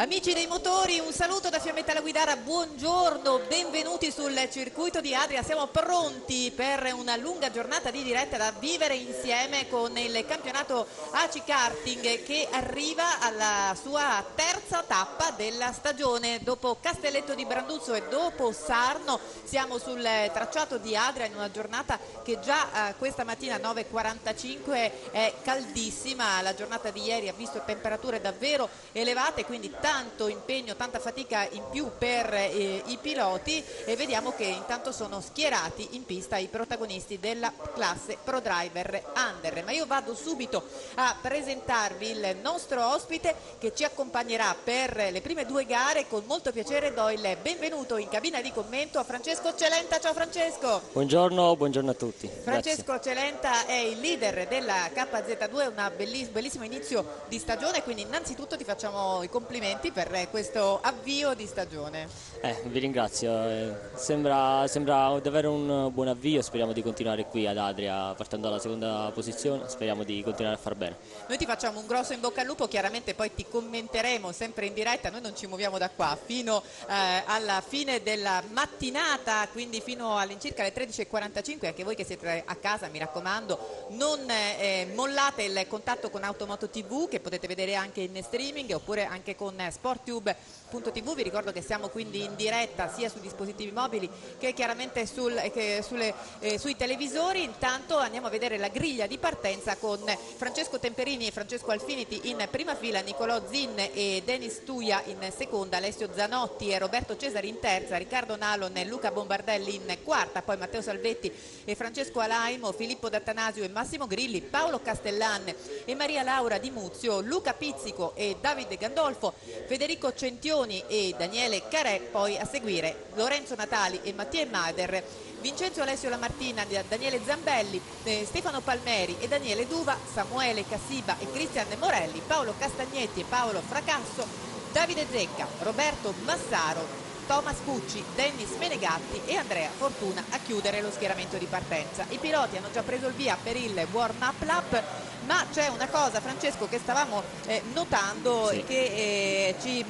Amici dei motori, un saluto da Fiammetta la Guidara, buongiorno, benvenuti sul circuito di Adria. Siamo pronti per una lunga giornata di diretta da vivere insieme con il campionato ACI Karting che arriva alla sua terza tappa della stagione. Dopo Castelletto di Branduzzo e dopo Sarno siamo sul tracciato di Adria in una giornata che già eh, questa mattina 9.45 è caldissima. La giornata di ieri ha visto temperature davvero elevate, quindi tanto impegno, tanta fatica in più per eh, i piloti e vediamo che intanto sono schierati in pista i protagonisti della classe Pro Driver Under. Ma io vado subito a presentarvi il nostro ospite che ci accompagnerà per le prime due gare. Con molto piacere do il benvenuto in cabina di commento a Francesco Celenta. Ciao Francesco. Buongiorno, buongiorno a tutti. Francesco Grazie. Celenta è il leader della KZ2, un bellissimo inizio di stagione, quindi innanzitutto ti facciamo i complimenti complimenti per questo avvio di stagione. Eh, vi ringrazio, eh, sembra, sembra, davvero un buon avvio, speriamo di continuare qui ad Adria partendo dalla seconda posizione, speriamo di continuare a far bene. Noi ti facciamo un grosso in bocca al lupo, chiaramente poi ti commenteremo sempre in diretta, noi non ci muoviamo da qua fino eh, alla fine della mattinata, quindi fino all'incirca alle 13.45, anche voi che siete a casa mi raccomando non eh, mollate il contatto con Automoto TV che potete vedere anche in streaming oppure anche con sporttube.tv. Vi ricordo che siamo quindi in diretta sia su dispositivi mobili che chiaramente sul, che sulle, eh, sui televisori. Intanto andiamo a vedere la griglia di partenza con Francesco Temperini e Francesco Alfiniti in prima fila, Nicolò Zin e Denis Tuia in seconda, Alessio Zanotti e Roberto Cesari in terza, Riccardo Nalon e Luca Bombardelli in quarta, poi Matteo Salvetti e Francesco Alaimo, Filippo D'Attanasio e Massimo Grilli, Paolo Castellan e Maria Laura Di Muzio, Luca Pizzico e Davide Gandolfo, Federico Centioni e Daniele Carè, poi a seguire Lorenzo Natali e Mattia Mader, Vincenzo Alessio Lamartina, Daniele Zambelli, eh, Stefano Palmeri e Daniele Duva, Samuele Cassiba e Cristian Morelli, Paolo Castagnetti e Paolo Fracasso, Davide Zecca, Roberto Massaro, Thomas Pucci, Dennis Menegatti e Andrea Fortuna a chiudere lo schieramento di partenza. I piloti hanno già preso il via per il warm up lap ma c'è una cosa Francesco che stavamo eh, notando sì. che eh, ci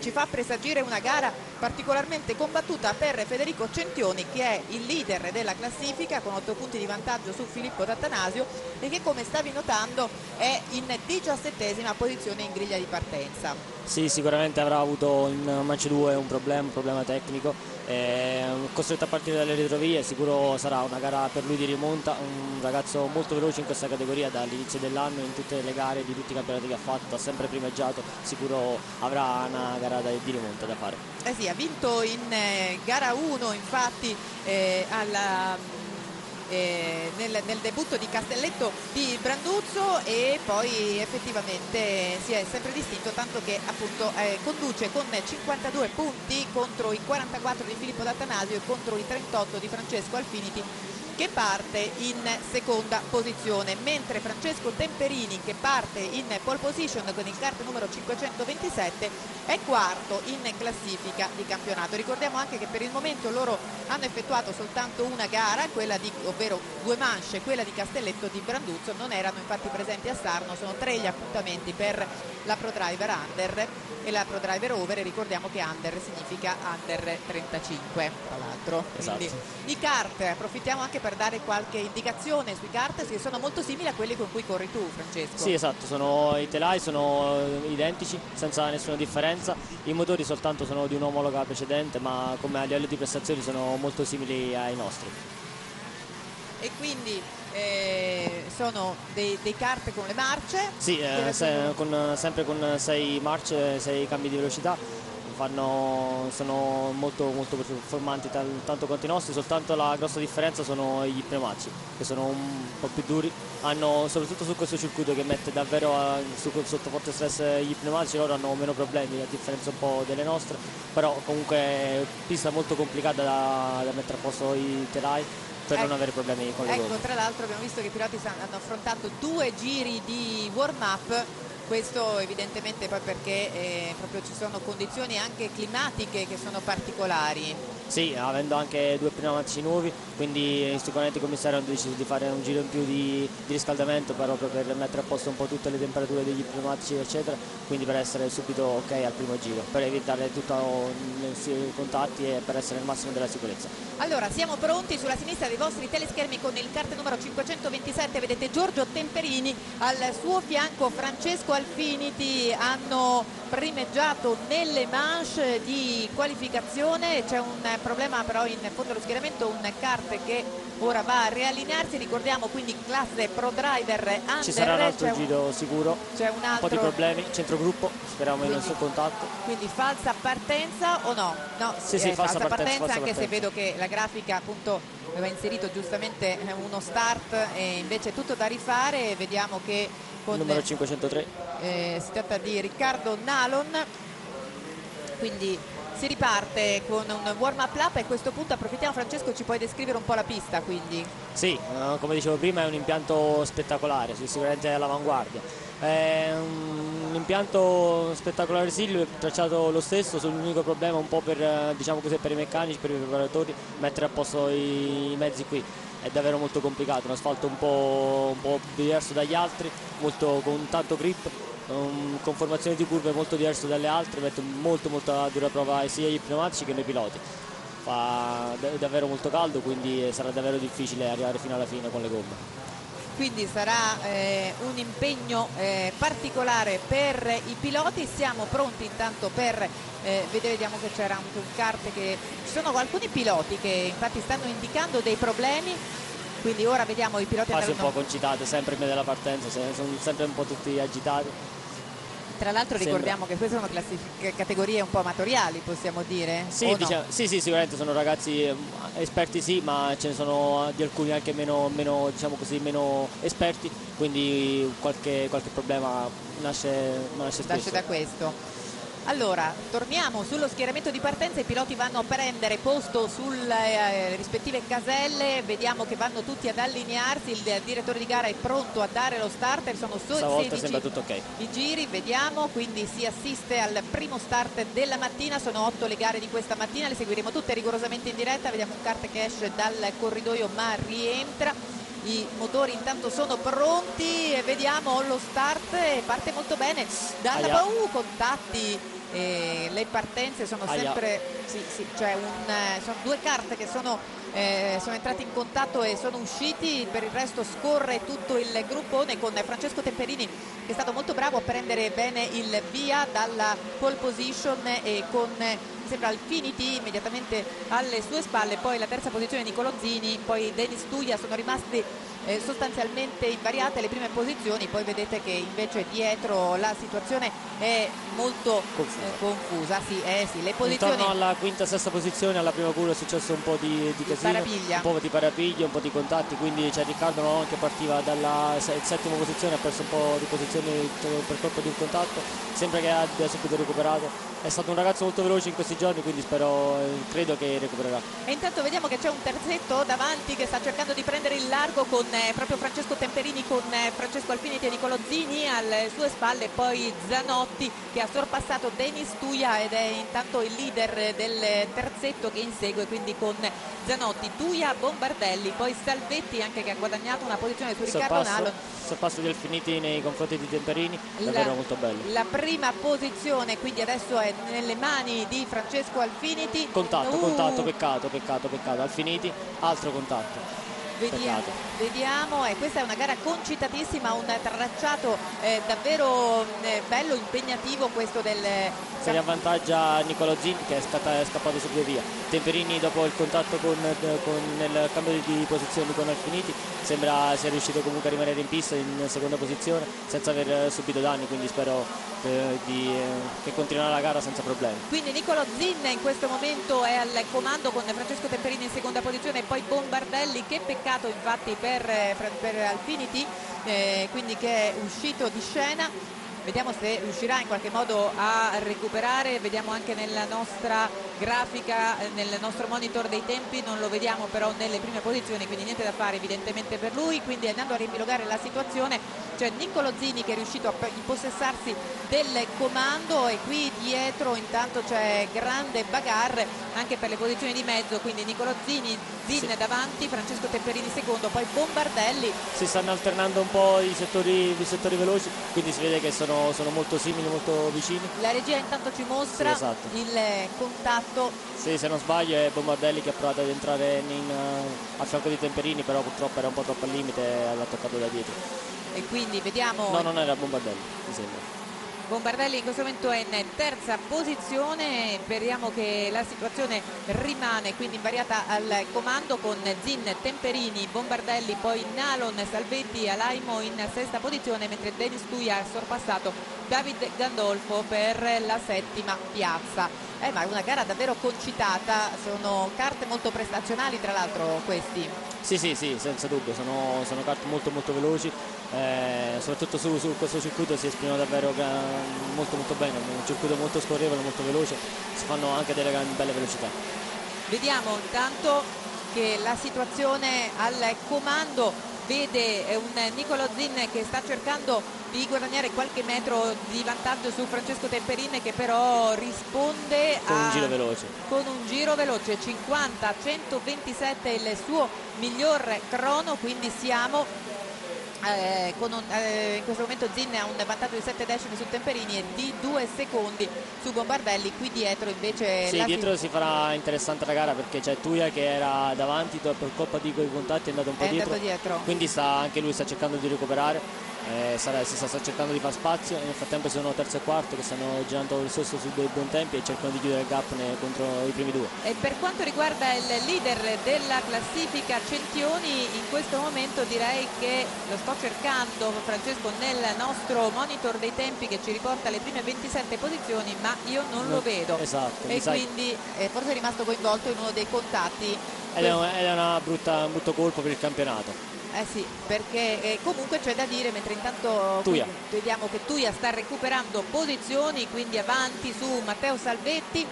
ci fa presagire una gara particolarmente combattuta per Federico Centioni che è il leader della classifica con 8 punti di vantaggio su Filippo D'Attanasio e che come stavi notando è in diciassettesima posizione in griglia di partenza. Sì, sicuramente avrà avuto in match 2 un problema, un problema tecnico, è costretto a partire dalle retrovie, sicuro sarà una gara per lui di rimonta, un ragazzo molto veloce in questa categoria dall'inizio dell'anno, in tutte le gare di tutti i campionati che ha fatto, ha sempre primeggiato, sicuro avrà una gara di rimonta da fare. Eh sì, ha vinto in eh, gara 1 infatti eh, alla eh, nel, nel, debutto di Castelletto di Branduzzo e poi effettivamente si è sempre distinto tanto che appunto eh, conduce con 52 punti contro i 44 di Filippo D'Atanasio e contro i 38 di Francesco Alfiniti che parte in seconda posizione, mentre Francesco Temperini che parte in pole position con il kart numero 527 è quarto in classifica di campionato. Ricordiamo anche che per il momento loro hanno effettuato soltanto una gara, di, ovvero due manche, quella di Castelletto di Branduzzo, non erano infatti presenti a Sarno, sono tre gli appuntamenti per la Pro Driver Under e la Pro Driver Over e ricordiamo che Under significa Under 35 tra l'altro. Esatto. i kart, approfittiamo anche per dare qualche indicazione sui kart che sono molto simili a quelli con cui corri tu Francesco. Sì esatto, sono, i telai sono identici senza nessuna differenza, i motori soltanto sono di un'omologa precedente ma come a livello di prestazioni sono molto simili ai nostri. E quindi eh, sono dei, dei, kart con le marce? Sì, eh, se, con, sempre con 6 marce, 6 cambi di velocità fanno, sono molto, molto performanti tanto quanto i nostri, soltanto la grossa differenza sono gli pneumatici che sono un po' più duri, hanno soprattutto su questo circuito che mette davvero a, su, sotto forte stress gli pneumatici, loro hanno meno problemi a differenza un po' delle nostre, però comunque pista molto complicata da, da mettere a posto i telai per ecco, non avere problemi con le ecco, tra l'altro abbiamo visto che i piloti hanno affrontato due giri di warm up questo evidentemente poi perché eh, proprio ci sono condizioni anche climatiche che sono particolari. Sì, avendo anche due pneumatici nuovi, quindi sicuramente i commissari hanno deciso di fare un giro in più di, di riscaldamento proprio per mettere a posto un po' tutte le temperature degli pneumatici eccetera, quindi per essere subito ok al primo giro, per evitare tutti i contatti e per essere nel massimo della sicurezza. Allora, siamo pronti sulla sinistra dei vostri teleschermi con il kart numero 527, vedete Giorgio Temperini, al suo fianco Francesco Alfiniti, hanno primeggiato nelle manche di qualificazione, c'è un problema però in fondo allo schieramento, un kart che ora va a riallinearsi, ricordiamo quindi classe Pro Driver Under. Ci sarà un altro giro un, sicuro, c'è un, altro... un po' di problemi, centrogruppo, speriamo quindi, di non contatto. Quindi falsa partenza o no? No, sì, sì, eh, falsa, falsa, partenza, partenza falsa anche partenza. se vedo che la grafica appunto aveva inserito giustamente uno start e invece tutto da rifare, vediamo che con numero 503 eh, si tratta di Riccardo Nalon quindi si riparte con un warm up lap e a questo punto approfittiamo Francesco ci puoi descrivere un po' la pista quindi? Sì eh, come dicevo prima è un impianto spettacolare sicuramente all'avanguardia. È un impianto spettacolare sì, tracciato lo stesso, l'unico problema un po' per, diciamo così, per i meccanici, per i preparatori, mettere a posto i mezzi qui. È davvero molto complicato, un asfalto un po', un po diverso dagli altri, molto, con tanto grip, um, con formazione di curve molto diverso dalle altre, mette molto molto dura prova sia i pneumatici che noi piloti. Fa davvero molto caldo, quindi sarà davvero difficile arrivare fino alla fine con le gomme. Quindi sarà eh, un impegno eh, particolare per i piloti. Siamo pronti intanto per eh, vedere vediamo che c'era anche un kart che ci sono alcuni piloti che infatti stanno indicando dei problemi. Quindi ora vediamo i piloti quasi un po' concitate sempre medio della partenza sono sempre un po' tutti agitati tra l'altro ricordiamo che queste sono categorie un po' amatoriali, possiamo dire? Sì, diciamo, sì, sì, sicuramente sono ragazzi ehm, esperti sì, ma ce ne sono di alcuni anche meno, meno, diciamo così, meno esperti, quindi qualche, qualche problema nasce, nasce, nasce da questo. Allora, torniamo sullo schieramento di partenza, i piloti vanno a prendere posto sulle eh, rispettive caselle, vediamo che vanno tutti ad allinearsi, il direttore di gara è pronto a dare lo starter, sono solo 16 okay. i giri, vediamo, quindi si assiste al primo start della mattina, sono 8 le gare di questa mattina, le seguiremo tutte rigorosamente in diretta, vediamo un kart che esce dal corridoio ma rientra. I motori intanto sono pronti e vediamo lo start. Parte molto bene. Dalla Bau contatti e le partenze sono sempre sì, sì, cioè un, eh, sono due carte che sono, eh, sono entrate in contatto e sono usciti per il resto scorre tutto il gruppone con Francesco Temperini che è stato molto bravo a prendere bene il via dalla pole position e con sembra Alfiniti immediatamente alle sue spalle poi la terza posizione Nicolo Zini poi Denis Tuglia sono rimasti eh, sostanzialmente invariate le prime posizioni, poi vedete che invece dietro la situazione è molto confusa. Eh, confusa. Sì, eh, sì, le posizioni... Intorno alla quinta sesta posizione, alla prima curva è successo un po' di, di casino, parapiglia. un po' di parapiglia, un po' di contatti, quindi cioè, Riccardo non che partiva dalla settima posizione, ha perso un po' di posizioni per colpa di un contatto, sembra che abbia subito recuperato. È stato un ragazzo molto veloce in questi giorni, quindi spero, eh, credo che recupererà. E intanto vediamo che c'è un terzetto davanti che sta cercando di prendere il largo con eh, proprio Francesco Temperini con eh, Francesco Alfiniti e Nicolo Zini alle sue spalle poi Zanotti che ha sorpassato Denis Tuia ed è intanto il leader del terzetto che insegue quindi con Zanotti, Tuia, Bombardelli poi Salvetti anche che ha guadagnato una posizione su Riccardo Nalon sorpasso di Alfiniti nei confronti di Temperini davvero la, molto bello. la prima posizione quindi adesso è nelle mani di Francesco Alfiniti. Contatto, uh. contatto, peccato, peccato, peccato. Alfiniti, altro contatto. Vediamo, vediamo, e questa è una gara concitatissima, un tracciato eh, davvero eh, bello, impegnativo questo del... Se ne avvantaggia Nicolo Zin che è, stata, è scappato subito via. Temperini dopo il contatto con, con nel cambio di posizione con Alfiniti sembra sia riuscito comunque a rimanere in pista in seconda posizione senza aver subito danni, quindi spero eh, di, eh, che continuerà la gara senza problemi. Quindi Nicolo Zin in questo momento è al comando con Francesco Temperini in seconda posizione e poi Bombardelli che peccato infatti per, per Alfinity eh, quindi che è uscito di scena. Vediamo se riuscirà in qualche modo a recuperare, vediamo anche nella nostra grafica, eh, nel nostro monitor dei tempi, non lo vediamo però nelle prime posizioni, quindi niente da fare evidentemente per lui, quindi andando a riepilogare la situazione c'è Niccolo Zini che è riuscito a impossessarsi del comando e qui dietro intanto c'è grande bagarre anche per le posizioni di mezzo, quindi Niccolo Zini, Zin sì. davanti, Francesco Temperini secondo, poi Bombardelli. Si stanno alternando un po' i settori, i settori veloci, quindi si vede che sono, sono, molto simili, molto vicini. La regia intanto ci mostra sì, esatto. il contatto. Sì, se non sbaglio è Bombardelli che ha provato ad entrare in, uh, a fianco di Temperini, però purtroppo era un po' troppo al limite e l'ha toccato da dietro. E quindi vediamo... No, non era Bombardelli, mi sembra. Bombardelli in questo momento è in terza posizione, speriamo che la situazione rimane quindi invariata al comando con Zin, Temperini, Bombardelli, poi Nalon, Salvetti, Alaimo in sesta posizione mentre Denis Tuia ha sorpassato David Gandolfo per la settima piazza. Eh, ma è una gara davvero concitata, sono carte molto prestazionali tra l'altro questi. Sì, sì, sì, senza dubbio, sono, sono carte molto molto veloci, eh, soprattutto su, su, questo circuito si esprimono davvero molto molto bene, un circuito molto scorrevole, molto veloce, si fanno anche delle belle velocità. Vediamo intanto che la situazione al comando vede un Nicolo Zin che sta cercando di guadagnare qualche metro di vantaggio su Francesco Temperin che però risponde con un giro veloce. con un giro veloce. 50 127 il suo miglior crono. Quindi siamo eh, un, eh, in questo momento Zin ha un vantaggio di 7 decimi su Temperini e di 2 secondi su Bombardelli qui dietro invece sì, dietro si... farà interessante la gara perché c'è Tuia che era davanti per colpa di quei contatti è andato un po' dietro, dietro, quindi sta, anche lui sta cercando di recuperare eh, sarà, si sta, cercando di fare spazio e nel frattempo sono terzo e quarto che stanno girando lo stesso su dei buoni tempi e cercano di chiudere il gap contro i primi due. E per quanto riguarda il leader della classifica Centioni in questo momento direi che lo sto cercando Francesco nel nostro monitor dei tempi che ci riporta le prime 27 posizioni ma io non no, lo vedo. esatto, e quindi eh, forse è rimasto coinvolto in uno dei contatti ed è, un, è una brutta, un brutto colpo per il campionato eh sì, perché eh, comunque c'è da dire, mentre intanto Tuia. vediamo che Tuia sta recuperando posizioni, quindi avanti su Matteo Salvetti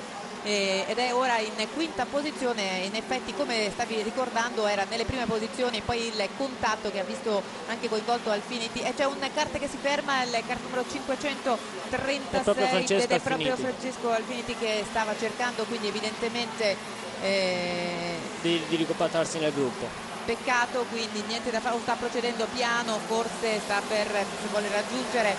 eh, ed è ora in quinta posizione, in effetti come stavi ricordando era nelle prime posizioni, poi il contatto che ha visto anche coinvolto Alfiniti e c'è un carte che si ferma, il cart numero 536 è ed è proprio Francesco Alfiniti che stava cercando, quindi evidentemente... Eh... Di, di ricompattarsi nel gruppo peccato quindi niente da fare sta procedendo piano forse sta per se vuole raggiungere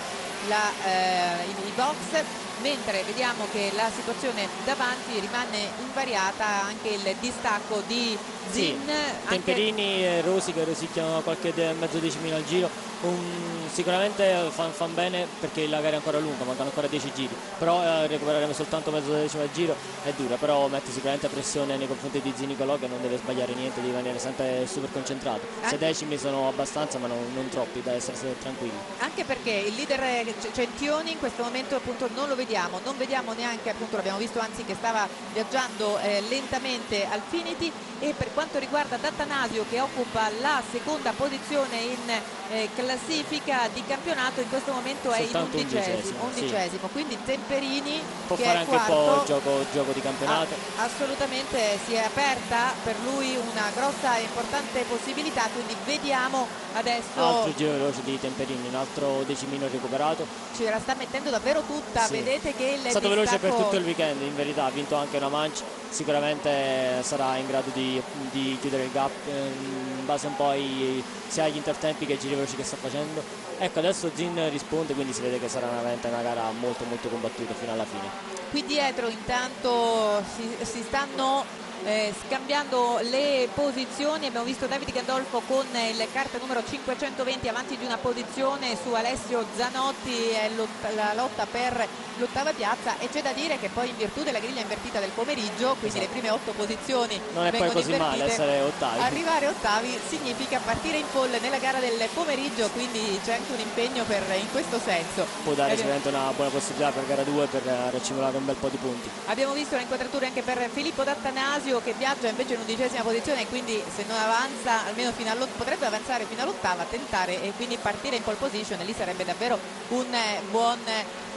la, eh, i, box mentre vediamo che la situazione davanti rimane invariata anche il distacco di Zin sì, Temperini e Rosi che rosicchiano qualche mezzo decimino al giro un, sicuramente fanno fan bene perché la gara è ancora lunga, mancano ancora 10 giri, però eh, recupereremo soltanto mezzo decimo al giro è dura, però mette sicuramente pressione nei confronti di Zinicolò che non deve sbagliare niente, deve rimanere sempre super concentrato. Anche 6 decimi sono abbastanza ma non, non, troppi da essere tranquilli. Anche perché il leader Centioni in questo momento appunto non lo vediamo, non vediamo neanche appunto l'abbiamo visto anzi che stava viaggiando eh, lentamente al Finity e per quanto riguarda D'Attanasio che occupa la seconda posizione in eh, classifica di campionato in questo momento è Soltanto in undicesimo, undicesimo sì. quindi Temperini può fare anche quarto, un po' gioco, gioco di campionato. ah, assolutamente si è aperta per lui una grossa e importante possibilità quindi vediamo adesso altro giro veloce di Temperini un altro decimino recuperato. Ci la sta mettendo davvero tutta. Sì. vedete che il è stato veloce per tutto il weekend in verità ha vinto anche una mancia sicuramente sarà in grado di, di chiudere il gap in base un po' ai, sia agli intertempi che ai giri veloci che sta facendo. Ecco adesso Zin risponde quindi si vede che sarà veramente una gara molto molto combattuta fino alla fine. Qui dietro intanto si, si stanno eh, scambiando le posizioni abbiamo visto Davide Gandolfo con il carta numero 520 avanti di una posizione su Alessio Zanotti è la lotta per l'ottava piazza. E c'è da dire che poi in virtù della griglia invertita del pomeriggio quindi esatto. le prime otto posizioni non è poi così male essere ottavi. Arrivare ottavi significa partire in pole nella gara del pomeriggio quindi c'è anche un impegno per, in questo senso. Può dare sicuramente una buona possibilità per gara 2 per raccimolare un bel po' di punti. Abbiamo visto le inquadrature anche per Filippo D'Attanasio Datanasio che viaggia invece in undicesima posizione quindi se non avanza almeno fino potrebbe avanzare fino all'ottava, tentare e quindi partire in pole position, lì sarebbe davvero un eh, buon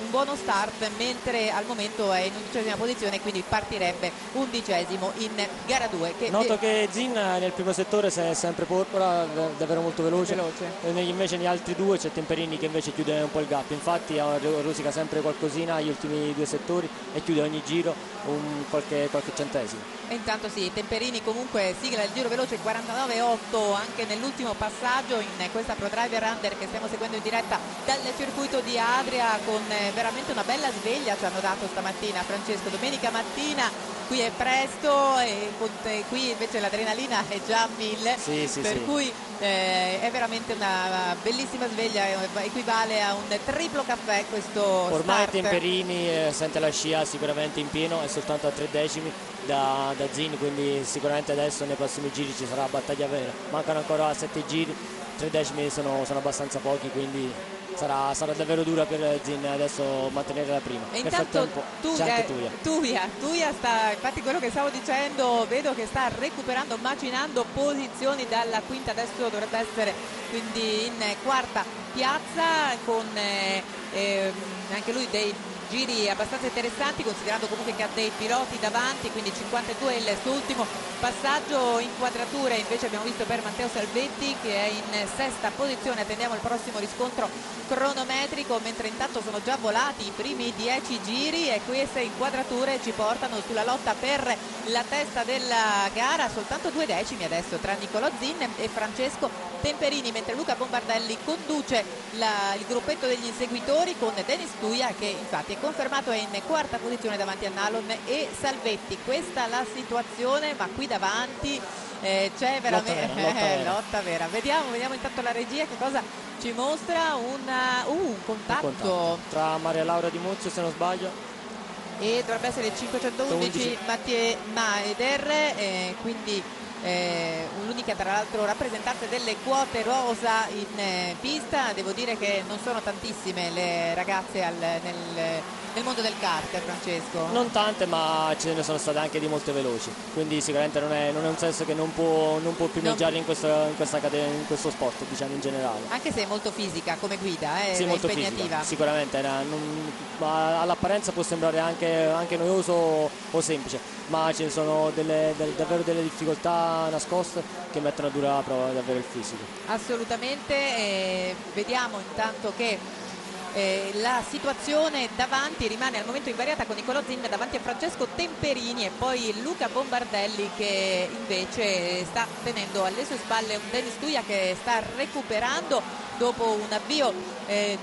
un buono start mentre al momento è in undicesima posizione quindi partirebbe undicesimo in gara 2 noto che Zin nel primo settore è sempre porpora davvero molto veloce, veloce. invece negli altri due c'è Temperini che invece chiude un po' il gap. Infatti rosica sempre qualcosina agli ultimi due settori e chiude ogni giro un qualche, qualche centesimo e intanto sì Temperini comunque sigla il giro veloce 49-8 anche nell'ultimo passaggio in questa Pro Driver Under che stiamo seguendo in diretta dal circuito di Adria con eh, veramente una bella sveglia ci hanno dato stamattina Francesco, domenica mattina qui è presto e qui invece l'adrenalina è già a mille sì, sì, per sì. cui eh, è veramente una bellissima sveglia equivale a un triplo caffè questo ormai start. Temperini eh, sente la scia sicuramente in pieno è soltanto a tre decimi da, da Zin quindi sicuramente adesso nei prossimi giri ci sarà battaglia vera mancano ancora sette giri tre decimi sono, sono abbastanza pochi quindi sarà, sarà, davvero dura per Zin adesso mantenere la prima. E intanto tu, eh, Tuia. Tuia. Tuia sta, infatti quello che stavo dicendo, vedo che sta recuperando, macinando posizioni dalla quinta, adesso dovrebbe essere quindi in quarta piazza con eh, eh, anche lui dei giri abbastanza interessanti considerando comunque che ha dei piloti davanti quindi 52 il suo ultimo passaggio. In quadrature invece abbiamo visto per Matteo Salvetti che è in sesta posizione. Attendiamo il prossimo riscontro cronometrico mentre intanto sono già volati i primi 10 giri e queste inquadrature ci portano sulla lotta per la testa della gara. Soltanto due decimi adesso tra Nicolò Zin e Francesco Temperini mentre Luca Bombardelli conduce la, il gruppetto degli inseguitori con Denis Tuia che infatti è confermato è in quarta posizione davanti a Nalon e Salvetti questa la situazione ma qui davanti eh, c'è veramente lotta vera, lotta vera. lotta vera. Vediamo, vediamo intanto la regia che cosa ci mostra una, uh, un, contatto. un, contatto. tra Maria Laura Di Muzio se non sbaglio e dovrebbe essere il 511 Mattie Maider eh, quindi eh, l'unica tra l'altro rappresentante delle quote rosa in eh, pista. Devo dire che non sono tantissime le ragazze al, nel, nel mondo del kart Francesco? Non tante ma ce ne sono state anche di molte veloci. Quindi sicuramente non è, non è un senso che non può, non può primeggiare non... in, questo, in, questa, in, questo sport diciamo in generale. Anche se è molto fisica come guida eh, sì, molto impegnativa. fisica, sicuramente era, non, all'apparenza può sembrare anche, anche noioso o, o semplice ma ci sono delle, delle, davvero delle difficoltà nascoste che mettono a dura prova davvero il fisico. Assolutamente, eh, vediamo intanto che eh, la situazione davanti rimane al momento invariata con Nicolò Zin davanti a Francesco Temperini e poi Luca Bombardelli che invece sta tenendo alle sue spalle un Dennis Tuia che sta recuperando dopo un avvio eh,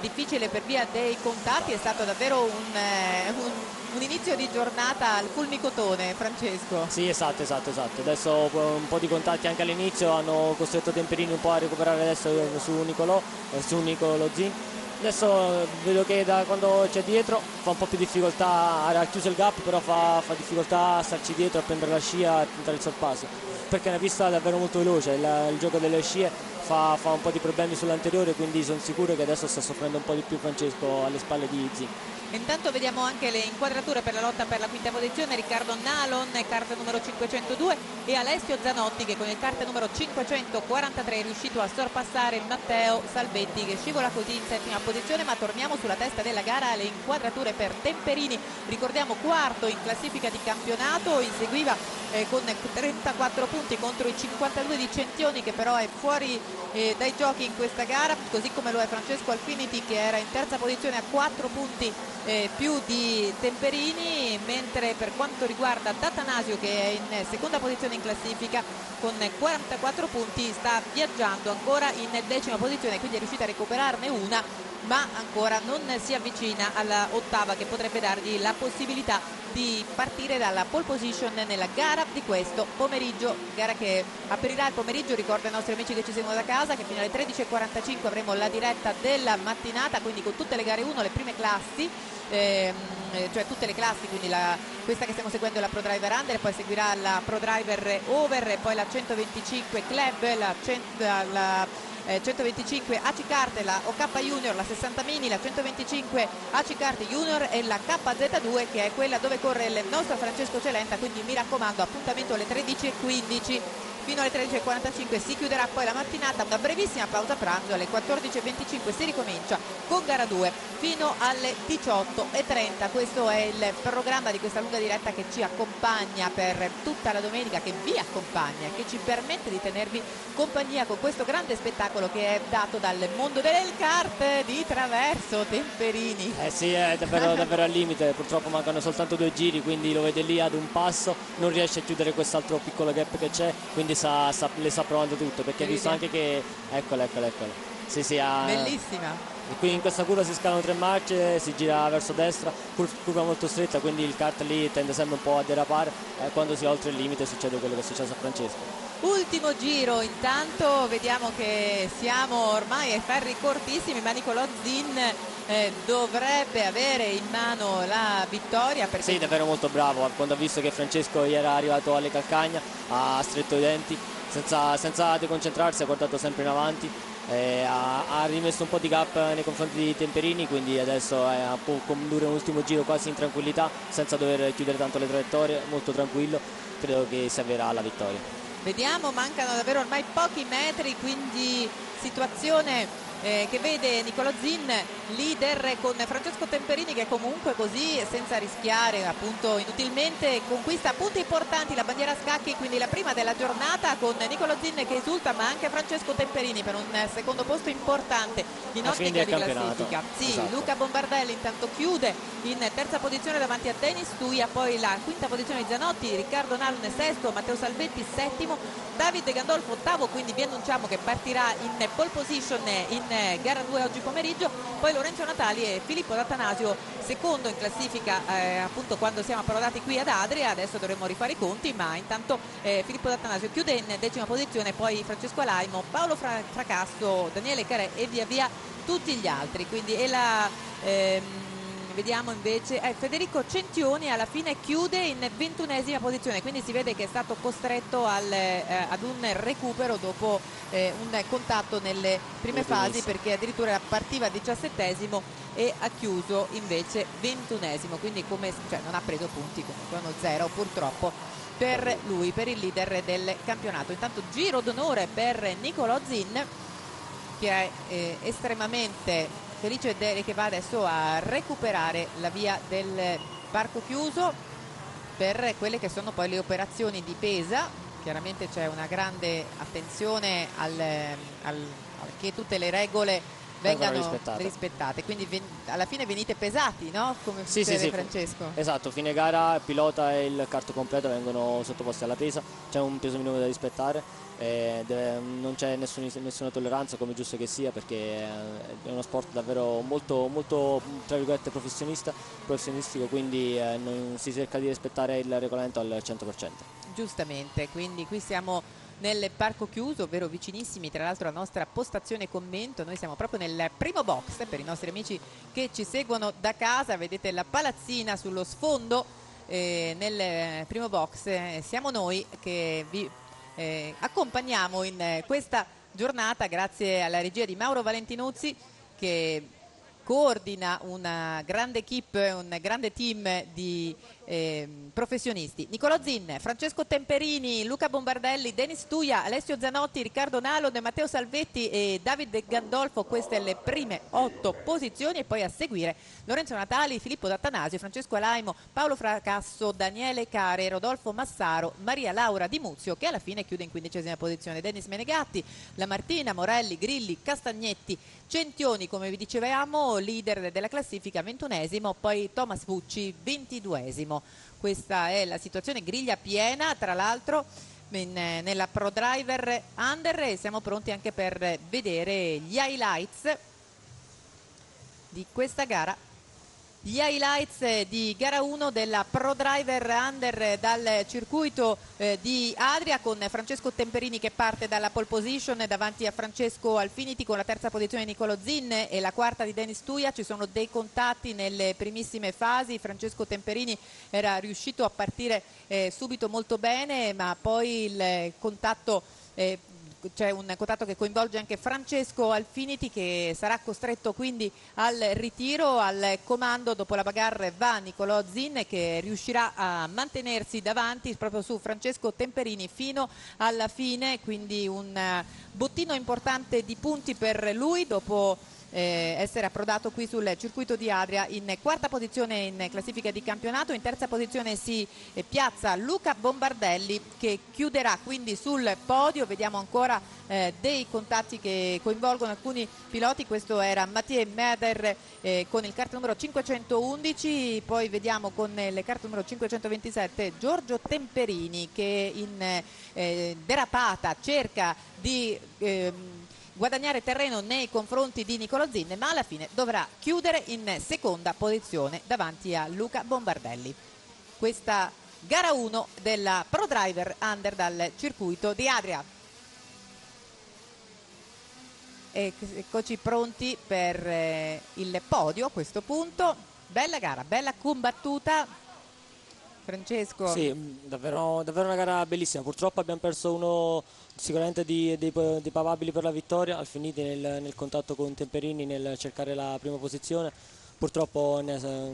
difficile per via dei contatti. È stato davvero un, eh, un, un, inizio di giornata al fulmicotone Francesco. Sì esatto esatto esatto. Adesso un po' di contatti anche all'inizio. Hanno costretto Temperini un po' a recuperare adesso su Nicolò su Nicolò Zin adesso vedo che da quando c'è dietro fa un po' più difficoltà ha chiuso il gap però fa, fa difficoltà a starci dietro a prendere la scia a tentare il sorpasso perché è una pista davvero molto veloce il, il gioco delle scie fa, fa un po' di problemi sull'anteriore quindi sono sicuro che adesso sta soffrendo un po' di più Francesco alle spalle di Zi. Intanto vediamo anche le inquadrature per la lotta per la quinta posizione, Riccardo Nalon, carta numero 502 e Alessio Zanotti che con il carta numero 543 è riuscito a sorpassare Matteo Salvetti che scivola così in settima posizione. Ma torniamo sulla testa della gara le inquadrature per Temperini, ricordiamo quarto in classifica di campionato, inseguiva eh, con 34 punti contro i 52 di Centioni che però è fuori eh, dai giochi in questa gara, così come lo è Francesco Alfiniti che era in terza posizione a 4 punti eh, più di Temperini, mentre per quanto riguarda Datanasio che è in seconda posizione in classifica con 44 punti sta viaggiando ancora in decima posizione, quindi è riuscita a recuperarne una ma ancora non si avvicina alla ottava che potrebbe dargli la possibilità di partire dalla pole position nella gara di questo pomeriggio, gara che aprirà il pomeriggio, ricordo ai nostri amici che ci seguono da casa che fino alle 13.45 avremo la diretta della mattinata, quindi con tutte le gare 1, le prime classi, ehm, cioè tutte le classi, quindi la, questa che stiamo seguendo è la Pro Driver Under, poi seguirà la Pro Driver Over, poi la 125 Club, la, la eh, 125 AC Carte, la OK Junior, la 60 Mini, la 125 AC Carte Junior e la KZ2 che è quella dove corre il nostro Francesco Celenta, quindi mi raccomando appuntamento alle 13.15 fino alle 13.45 si chiuderà poi la mattinata, una brevissima pausa pranzo, alle 14.25 si ricomincia con gara 2 fino alle 18.30. Questo è il programma di questa lunga diretta che ci accompagna per tutta la domenica, che vi accompagna, che ci permette di tenervi compagnia con questo grande spettacolo che è dato dal mondo del kart di Traverso Temperini. Eh sì, è davvero, davvero al limite, purtroppo mancano soltanto due giri, quindi lo vede lì ad un passo, non riesce a chiudere quest'altro piccolo gap che c'è, quindi sa, sa, le sta provando tutto, perché ha visto anche che... Eccola, eccola, eccola. Sì, sì, ha... Bellissima. Qui in questa curva si scalano tre marce, si gira verso destra, curva molto stretta, quindi il kart lì tende sempre un po' a derapare e quando si è oltre il limite succede quello che è successo a Francesco. Ultimo giro, intanto vediamo che siamo ormai ai ferri cortissimi, ma Nicolò Zin eh, dovrebbe avere in mano la vittoria. Perché... Sì, davvero molto bravo, quando ha visto che Francesco era arrivato alle calcagna ha stretto i denti, senza, senza deconcentrarsi ha guardato sempre in avanti, eh, ha, ha, rimesso un po' di gap nei confronti di Temperini, quindi adesso eh, può condurre un ultimo giro quasi in tranquillità, senza dover chiudere tanto le traiettorie, molto tranquillo, credo che si avverrà la vittoria. Vediamo, mancano davvero ormai pochi metri, quindi situazione eh, che vede Nicolo Zin leader con Francesco Temperini che comunque così senza rischiare appunto inutilmente conquista punti importanti la bandiera scacchi quindi la prima della giornata con Nicolo Zin che esulta ma anche Francesco Temperini per un secondo posto importante in ottica di classifica sì, esatto. Luca Bombardelli intanto chiude in terza posizione davanti a Denis Tuia poi la quinta posizione di Zanotti Riccardo Nalone sesto Matteo Salvetti settimo Davide Gandolfo ottavo quindi vi annunciamo che partirà in pole position in gara 2 oggi pomeriggio, poi Lorenzo Natali e Filippo D'Attanasio secondo in classifica eh, appunto quando siamo approdati qui ad Adria, adesso dovremmo rifare i conti, ma intanto eh, Filippo D'Attanasio chiude in decima posizione, poi Francesco Alaimo, Paolo Fra Fracasso, Daniele Carè e via via tutti gli altri, quindi è la... Ehm, vediamo invece eh, Federico Centioni alla fine chiude in ventunesima posizione quindi si vede che è stato costretto al, eh, ad un recupero dopo eh, un contatto nelle prime fasi perché addirittura partiva diciassettesimo e ha chiuso invece ventunesimo quindi come, cioè, non ha preso punti comunque uno zero purtroppo per lui, per il leader del campionato. Intanto giro d'onore per Nicolò Zin che è eh, estremamente felice che va adesso a recuperare la via del parco chiuso per quelle che sono poi le operazioni di pesa chiaramente c'è una grande attenzione al, al, che tutte le regole vengano rispettate. rispettate. Quindi ven alla fine venite pesati, no? Come sì, sì, sì, Francesco? Esatto, fine gara il pilota e il carto completo vengono sottoposti alla pesa, c'è un peso minimo da rispettare deve, non c'è nessun, nessuna tolleranza come giusto che sia perché è uno sport davvero molto, molto professionista, professionistico quindi eh, non si cerca di rispettare il regolamento al 100%. Giustamente, quindi qui siamo nel parco chiuso, ovvero vicinissimi tra l'altro alla nostra postazione commento, noi siamo proprio nel primo box per i nostri amici che ci seguono da casa, vedete la palazzina sullo sfondo eh, nel primo box, eh, siamo noi che vi eh, accompagniamo in eh, questa giornata grazie alla regia di Mauro Valentinuzzi che coordina una grande equip, un grande team di eh, professionisti. Nicolò Zin, Francesco Temperini, Luca Bombardelli, Denis Tuia, Alessio Zanotti, Riccardo Nalon, Matteo Salvetti e Davide Gandolfo, queste le prime otto posizioni e poi a seguire Lorenzo Natali, Filippo D'Attanasio, Francesco Alaimo, Paolo Fracasso, Daniele Care, Rodolfo Massaro, Maria Laura Di Muzio che alla fine chiude in quindicesima posizione, Denis Menegatti, La Martina, Morelli, Grilli, Castagnetti, Centioni come vi dicevamo, leader della classifica ventunesimo, poi Thomas Vucci ventiduesimo. Questa è la situazione griglia piena, tra l'altro nella Pro Driver Under e siamo pronti anche per vedere gli highlights di questa gara gli highlights di gara 1 della Pro Driver Under dal circuito eh, di Adria con Francesco Temperini che parte dalla pole position davanti a Francesco Alfiniti con la terza posizione di Nicolo Zin e la quarta di Denis Tuia. Ci sono dei contatti nelle primissime fasi. Francesco Temperini era riuscito a partire eh, subito molto bene ma poi il contatto eh, c'è un contatto che coinvolge anche Francesco Alfiniti che sarà costretto quindi al ritiro, al comando dopo la bagarre va Nicolò Zin che riuscirà a mantenersi davanti proprio su Francesco Temperini fino alla fine, quindi un bottino importante di punti per lui. Dopo eh, essere approdato qui sul circuito di Adria in quarta posizione in classifica di campionato, in terza posizione si eh, piazza Luca Bombardelli che chiuderà quindi sul podio, vediamo ancora eh, dei contatti che coinvolgono alcuni piloti, questo era Mathieu Meder eh, con il kart numero 511, poi vediamo con il kart numero 527 Giorgio Temperini che in eh, derapata cerca di ehm, guadagnare terreno nei confronti di Nicolo Zinne ma alla fine dovrà chiudere in seconda posizione davanti a Luca Bombardelli. Questa gara 1 della Pro Driver Under dal circuito di Adria. Eccoci pronti per eh, il podio a questo punto. Bella gara, bella combattuta. Francesco. Sì, davvero, davvero una gara bellissima. Purtroppo abbiamo perso uno sicuramente di, dei, dei papabili per la vittoria, al finiti nel, nel, contatto con Temperini nel cercare la prima posizione. Purtroppo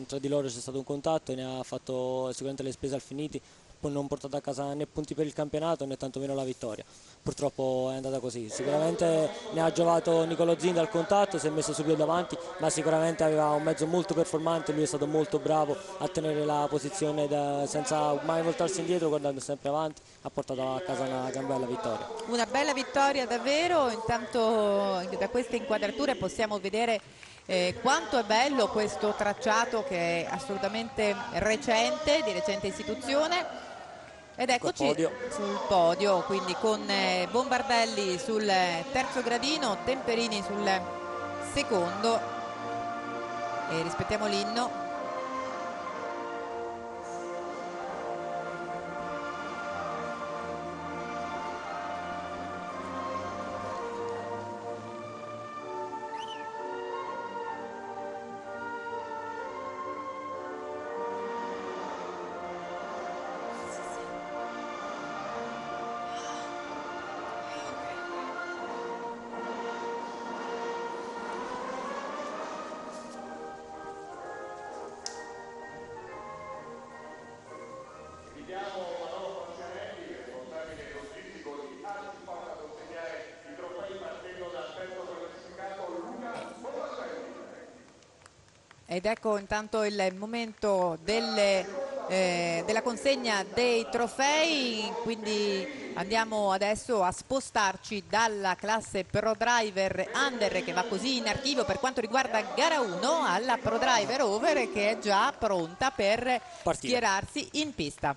tra di loro c'è stato un contatto e ne ha fatto sicuramente le spese al finiti non portato a casa né punti per il campionato né tantomeno la vittoria. Purtroppo è andata così. Sicuramente ne ha giovato Nicolo Zin dal contatto, si è messo subito davanti, ma sicuramente aveva un mezzo molto performante, lui è stato molto bravo a tenere la posizione da, senza mai voltarsi indietro, guardando sempre avanti, ha portato a casa una gran bella vittoria. Una bella vittoria davvero, intanto da queste inquadrature possiamo vedere eh, quanto è bello questo tracciato che è assolutamente recente, di recente istituzione ed eccoci podio. sul podio, quindi con eh, Bombardelli sul terzo gradino, Temperini sul secondo. E rispettiamo l'inno. Ed ecco intanto il momento delle, eh, della consegna dei trofei quindi andiamo adesso a spostarci dalla classe Pro Driver Under che va così in archivio per quanto riguarda gara 1 alla Pro Driver Over che è già pronta per Partire. schierarsi in pista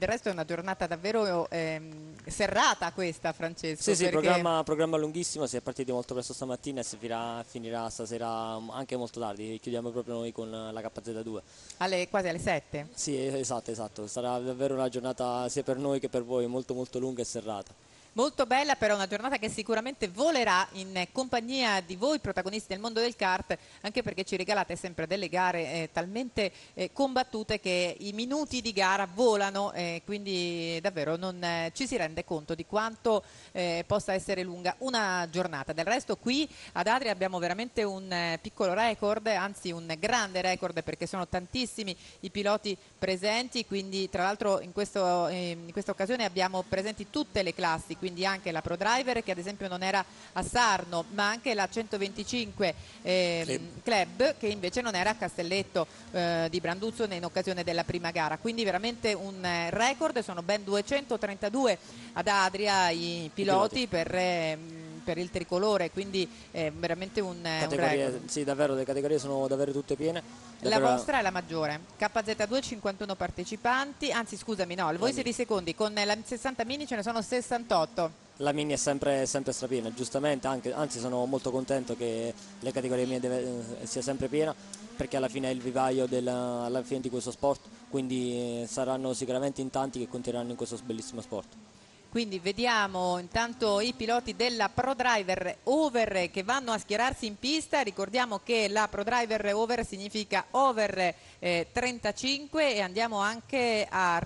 del resto è una giornata davvero ehm, serrata questa, Francesco. Sì, sì, programma, programma, lunghissimo, si è partiti molto presto stamattina e si finirà, finirà stasera mm, anche molto tardi. Chiudiamo proprio noi con la KZ2. Alle, quasi alle 7? Sì, esatto, esatto. Sarà davvero una giornata sia per noi che per voi molto molto lunga e serrata. Molto bella però una giornata che sicuramente volerà in compagnia di voi protagonisti del mondo del kart anche perché ci regalate sempre delle gare eh, talmente eh, combattute che i minuti di gara volano eh, quindi davvero non eh, ci si rende conto di quanto eh, possa essere lunga una giornata. Del resto qui ad Adria abbiamo veramente un eh, piccolo record, anzi un grande record perché sono tantissimi i piloti presenti quindi tra l'altro in, in questa occasione abbiamo presenti tutte le classi quindi anche la Pro Driver che ad esempio non era a Sarno, ma anche la 125 eh, club. club. che invece non era a Castelletto eh, di Branduzzo in occasione della prima gara. Quindi veramente un eh, record, sono ben 232 ad Adria i piloti, piloti. per... Eh, per il tricolore, quindi è veramente un, un Sì, davvero, le categorie sono davvero tutte piene. Davvero... La vostra è la maggiore, KZ2 51 partecipanti, anzi scusami no, voi siete i secondi, con la 60 mini ce ne sono 68. La mini è sempre, sempre strapiena, giustamente, anche, anzi sono molto contento che le categorie mie deve, eh, sia sempre piena perché alla fine è il vivaio della, alla fine di questo sport, quindi saranno sicuramente in tanti che continueranno in questo bellissimo sport. Quindi vediamo intanto i piloti della Pro Driver Over che vanno a schierarsi in pista. Ricordiamo che la Pro Driver Over significa over eh, 35 e andiamo anche a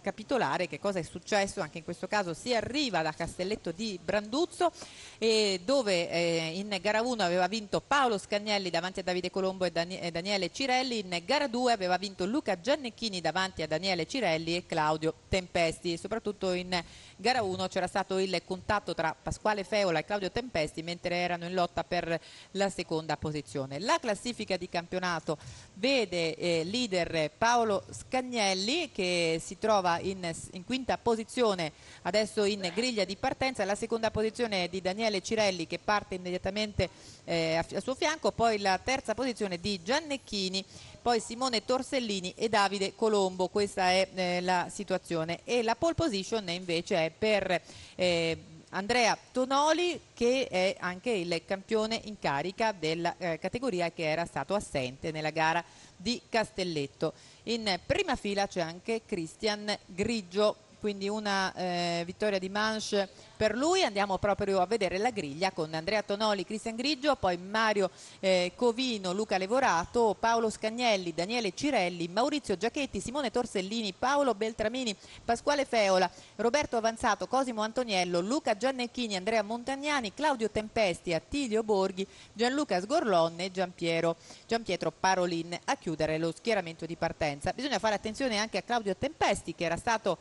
ricapitolare che cosa è successo, anche in questo caso si arriva da Castelletto di Branduzzo e dove eh, in gara 1 aveva vinto Paolo Scagnelli davanti a Davide Colombo e, Dan e Daniele Cirelli, in gara 2 aveva vinto Luca Giannecchini davanti a Daniele Cirelli e Claudio Tempesti e soprattutto in gara 1 c'era stato il contatto tra Pasquale Feola e Claudio Tempesti mentre erano in lotta per la seconda posizione. La classifica di campionato vede eh, leader Paolo Scagnelli che si trova in, in, quinta posizione adesso in griglia di partenza, la seconda posizione di Daniele Cirelli che parte immediatamente eh, a, suo fianco, poi la terza posizione di Giannecchini poi Simone Torsellini e Davide Colombo, questa è eh, la situazione. E la pole position invece è per eh, Andrea Tonoli che è anche il campione in carica della eh, categoria che era stato assente nella gara di Castelletto. In prima fila c'è anche Cristian Grigio, quindi una eh, vittoria di Manche per lui andiamo proprio a vedere la griglia con Andrea Tonoli, Cristian Grigio, poi Mario eh, Covino, Luca Levorato, Paolo Scagnelli, Daniele Cirelli, Maurizio Giachetti, Simone Torsellini, Paolo Beltramini, Pasquale Feola, Roberto Avanzato, Cosimo Antoniello, Luca Giannecchini, Andrea Montagnani, Claudio Tempesti, Attilio Borghi, Gianluca Sgorlonne e Giampiero, Giampietro Parolin a chiudere lo schieramento di partenza. Bisogna fare attenzione anche a Claudio Tempesti che era stato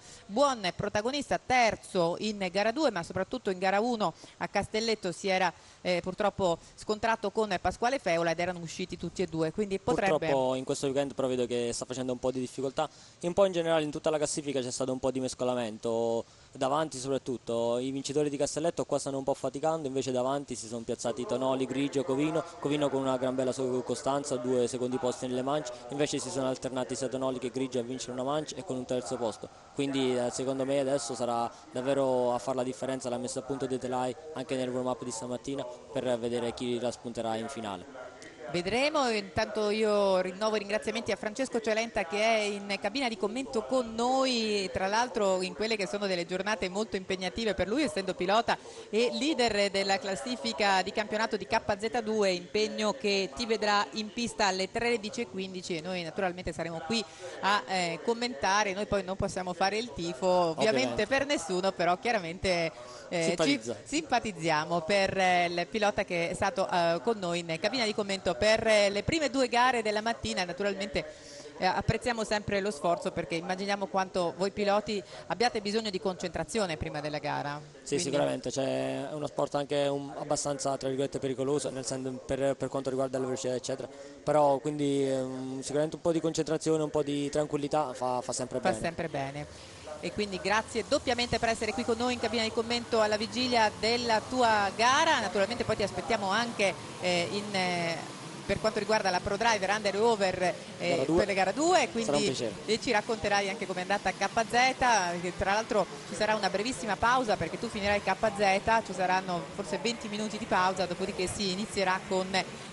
buon protagonista terzo in gara 2 ma soprattutto in gara 1 a Castelletto si era eh, purtroppo scontrato con Pasquale Feola ed erano usciti tutti e due, quindi potrebbe... Purtroppo in questo weekend però vedo che sta facendo un po' di difficoltà, un po' in generale in tutta la classifica c'è stato un po' di mescolamento, davanti soprattutto i vincitori di Castelletto qua stanno un po' faticando invece davanti si sono piazzati Tonoli, Grigio, Covino Covino con una gran bella costanza due secondi posti nelle mance invece si sono alternati sia Tonoli che Grigio a vincere una mancia e con un terzo posto. Quindi eh, secondo me adesso sarà davvero a fare la differenza la messa a punto dei telai anche nel warm up di stamattina per vedere chi la spunterà in finale Vedremo, intanto io rinnovo i ringraziamenti a Francesco Ciolenta che è in cabina di commento con noi, tra l'altro in quelle che sono delle giornate molto impegnative per lui essendo pilota e leader della classifica di campionato di KZ2, impegno che ti vedrà in pista alle 13.15 e noi naturalmente saremo qui a eh, commentare, noi poi non possiamo fare il tifo ovviamente, ovviamente. per nessuno, però chiaramente eh, ci simpatizziamo per eh, il pilota che è stato eh, con noi in cabina di commento per eh, le prime due gare della mattina naturalmente eh, apprezziamo sempre lo sforzo perché immaginiamo quanto voi piloti abbiate bisogno di concentrazione prima della gara. Sì, quindi... sicuramente, cioè, è uno sport anche un, abbastanza pericoloso nel senso, per, per, quanto riguarda la velocità eccetera, però quindi um, sicuramente un po' di concentrazione, un po' di tranquillità fa, fa sempre fa bene. Sempre bene e quindi grazie doppiamente per essere qui con noi in cabina di commento alla vigilia della tua gara. Naturalmente poi ti aspettiamo anche eh, in eh, per quanto riguarda la Pro Driver Under Over eh, per le gara 2 quindi ci racconterai anche come è andata a KZ tra l'altro ci sarà una brevissima pausa perché tu finirai KZ ci saranno forse 20 minuti di pausa dopodiché si inizierà con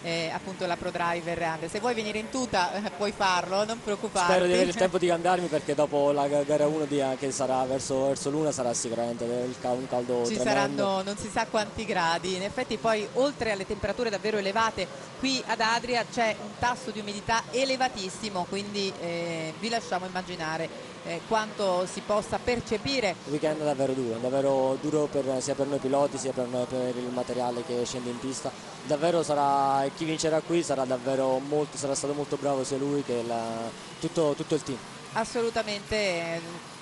eh, appunto la Pro Driver Under. Se vuoi venire in tuta eh, puoi farlo non preoccuparti. Spero di avere il tempo di cambiarmi perché dopo la gara 1 che sarà verso, verso l'una sarà sicuramente un caldo ci tremendo. saranno non si sa quanti gradi. In effetti poi oltre alle temperature davvero elevate qui ad Adria c'è un tasso di umidità elevatissimo, quindi eh, vi lasciamo immaginare eh, quanto si possa percepire. Il weekend è davvero duro, davvero duro per, sia per noi piloti sia per, noi, per, il materiale che scende in pista. Davvero sarà, chi vincerà qui sarà davvero molto, sarà stato molto bravo sia lui che la, tutto, tutto il team. Assolutamente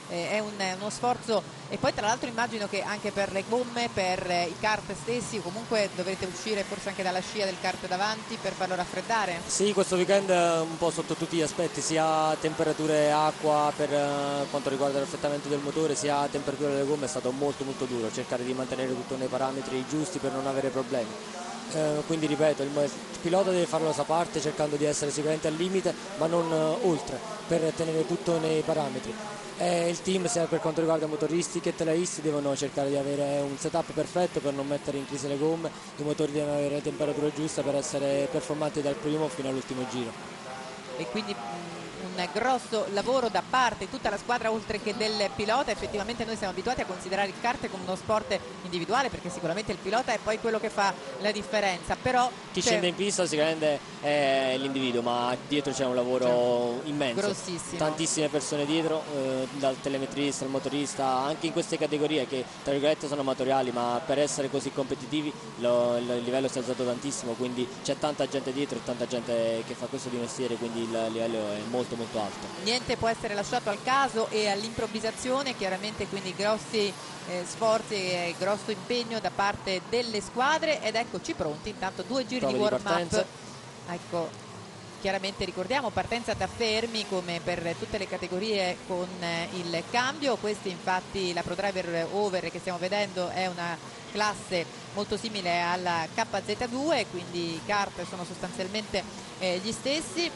eh, è un, uno sforzo e poi tra l'altro immagino che anche per le gomme, per eh, i kart stessi comunque dovrete uscire forse anche dalla scia del kart davanti per farlo raffreddare? Sì, questo weekend un po' sotto tutti gli aspetti, sia temperature acqua per uh, quanto riguarda il raffreddamento del motore, sia temperatura delle gomme è stato molto molto duro, cercare di mantenere tutto nei parametri giusti per non avere problemi. Eh, quindi ripeto, il, il, pilota deve fare la sua parte cercando di essere sicuramente al limite ma non uh, oltre per tenere tutto nei parametri e il team sia per quanto riguarda motoristi che telaisti devono cercare di avere un setup perfetto per non mettere in crisi le gomme, i motori devono avere la temperatura giusta per essere performanti dal primo fino all'ultimo giro. e quindi un grosso lavoro da parte di tutta la squadra oltre che del pilota. Effettivamente noi siamo abituati a considerare il kart come uno sport individuale perché sicuramente il pilota è poi quello che fa la differenza però chi scende in pista sicuramente è l'individuo ma dietro c'è un lavoro cioè, immenso. Grossissimo. Tantissime persone dietro eh, dal telemetrista al motorista anche in queste categorie che tra virgolette sono amatoriali ma per essere così competitivi lo, il livello si è alzato tantissimo quindi c'è tanta gente dietro e tanta gente che fa questo di mestiere quindi il livello è molto molto alto. Niente può essere lasciato al caso e all'improvvisazione chiaramente quindi grossi eh, sforzi e grosso impegno da parte delle squadre. Ed eccoci pronti intanto due giri Prove di warm up di ecco chiaramente ricordiamo partenza da fermi come per tutte le categorie con eh, il cambio. Questi infatti la ProDriver Over che stiamo vedendo è una classe molto simile alla KZ2 quindi i kart sono sostanzialmente eh, gli stessi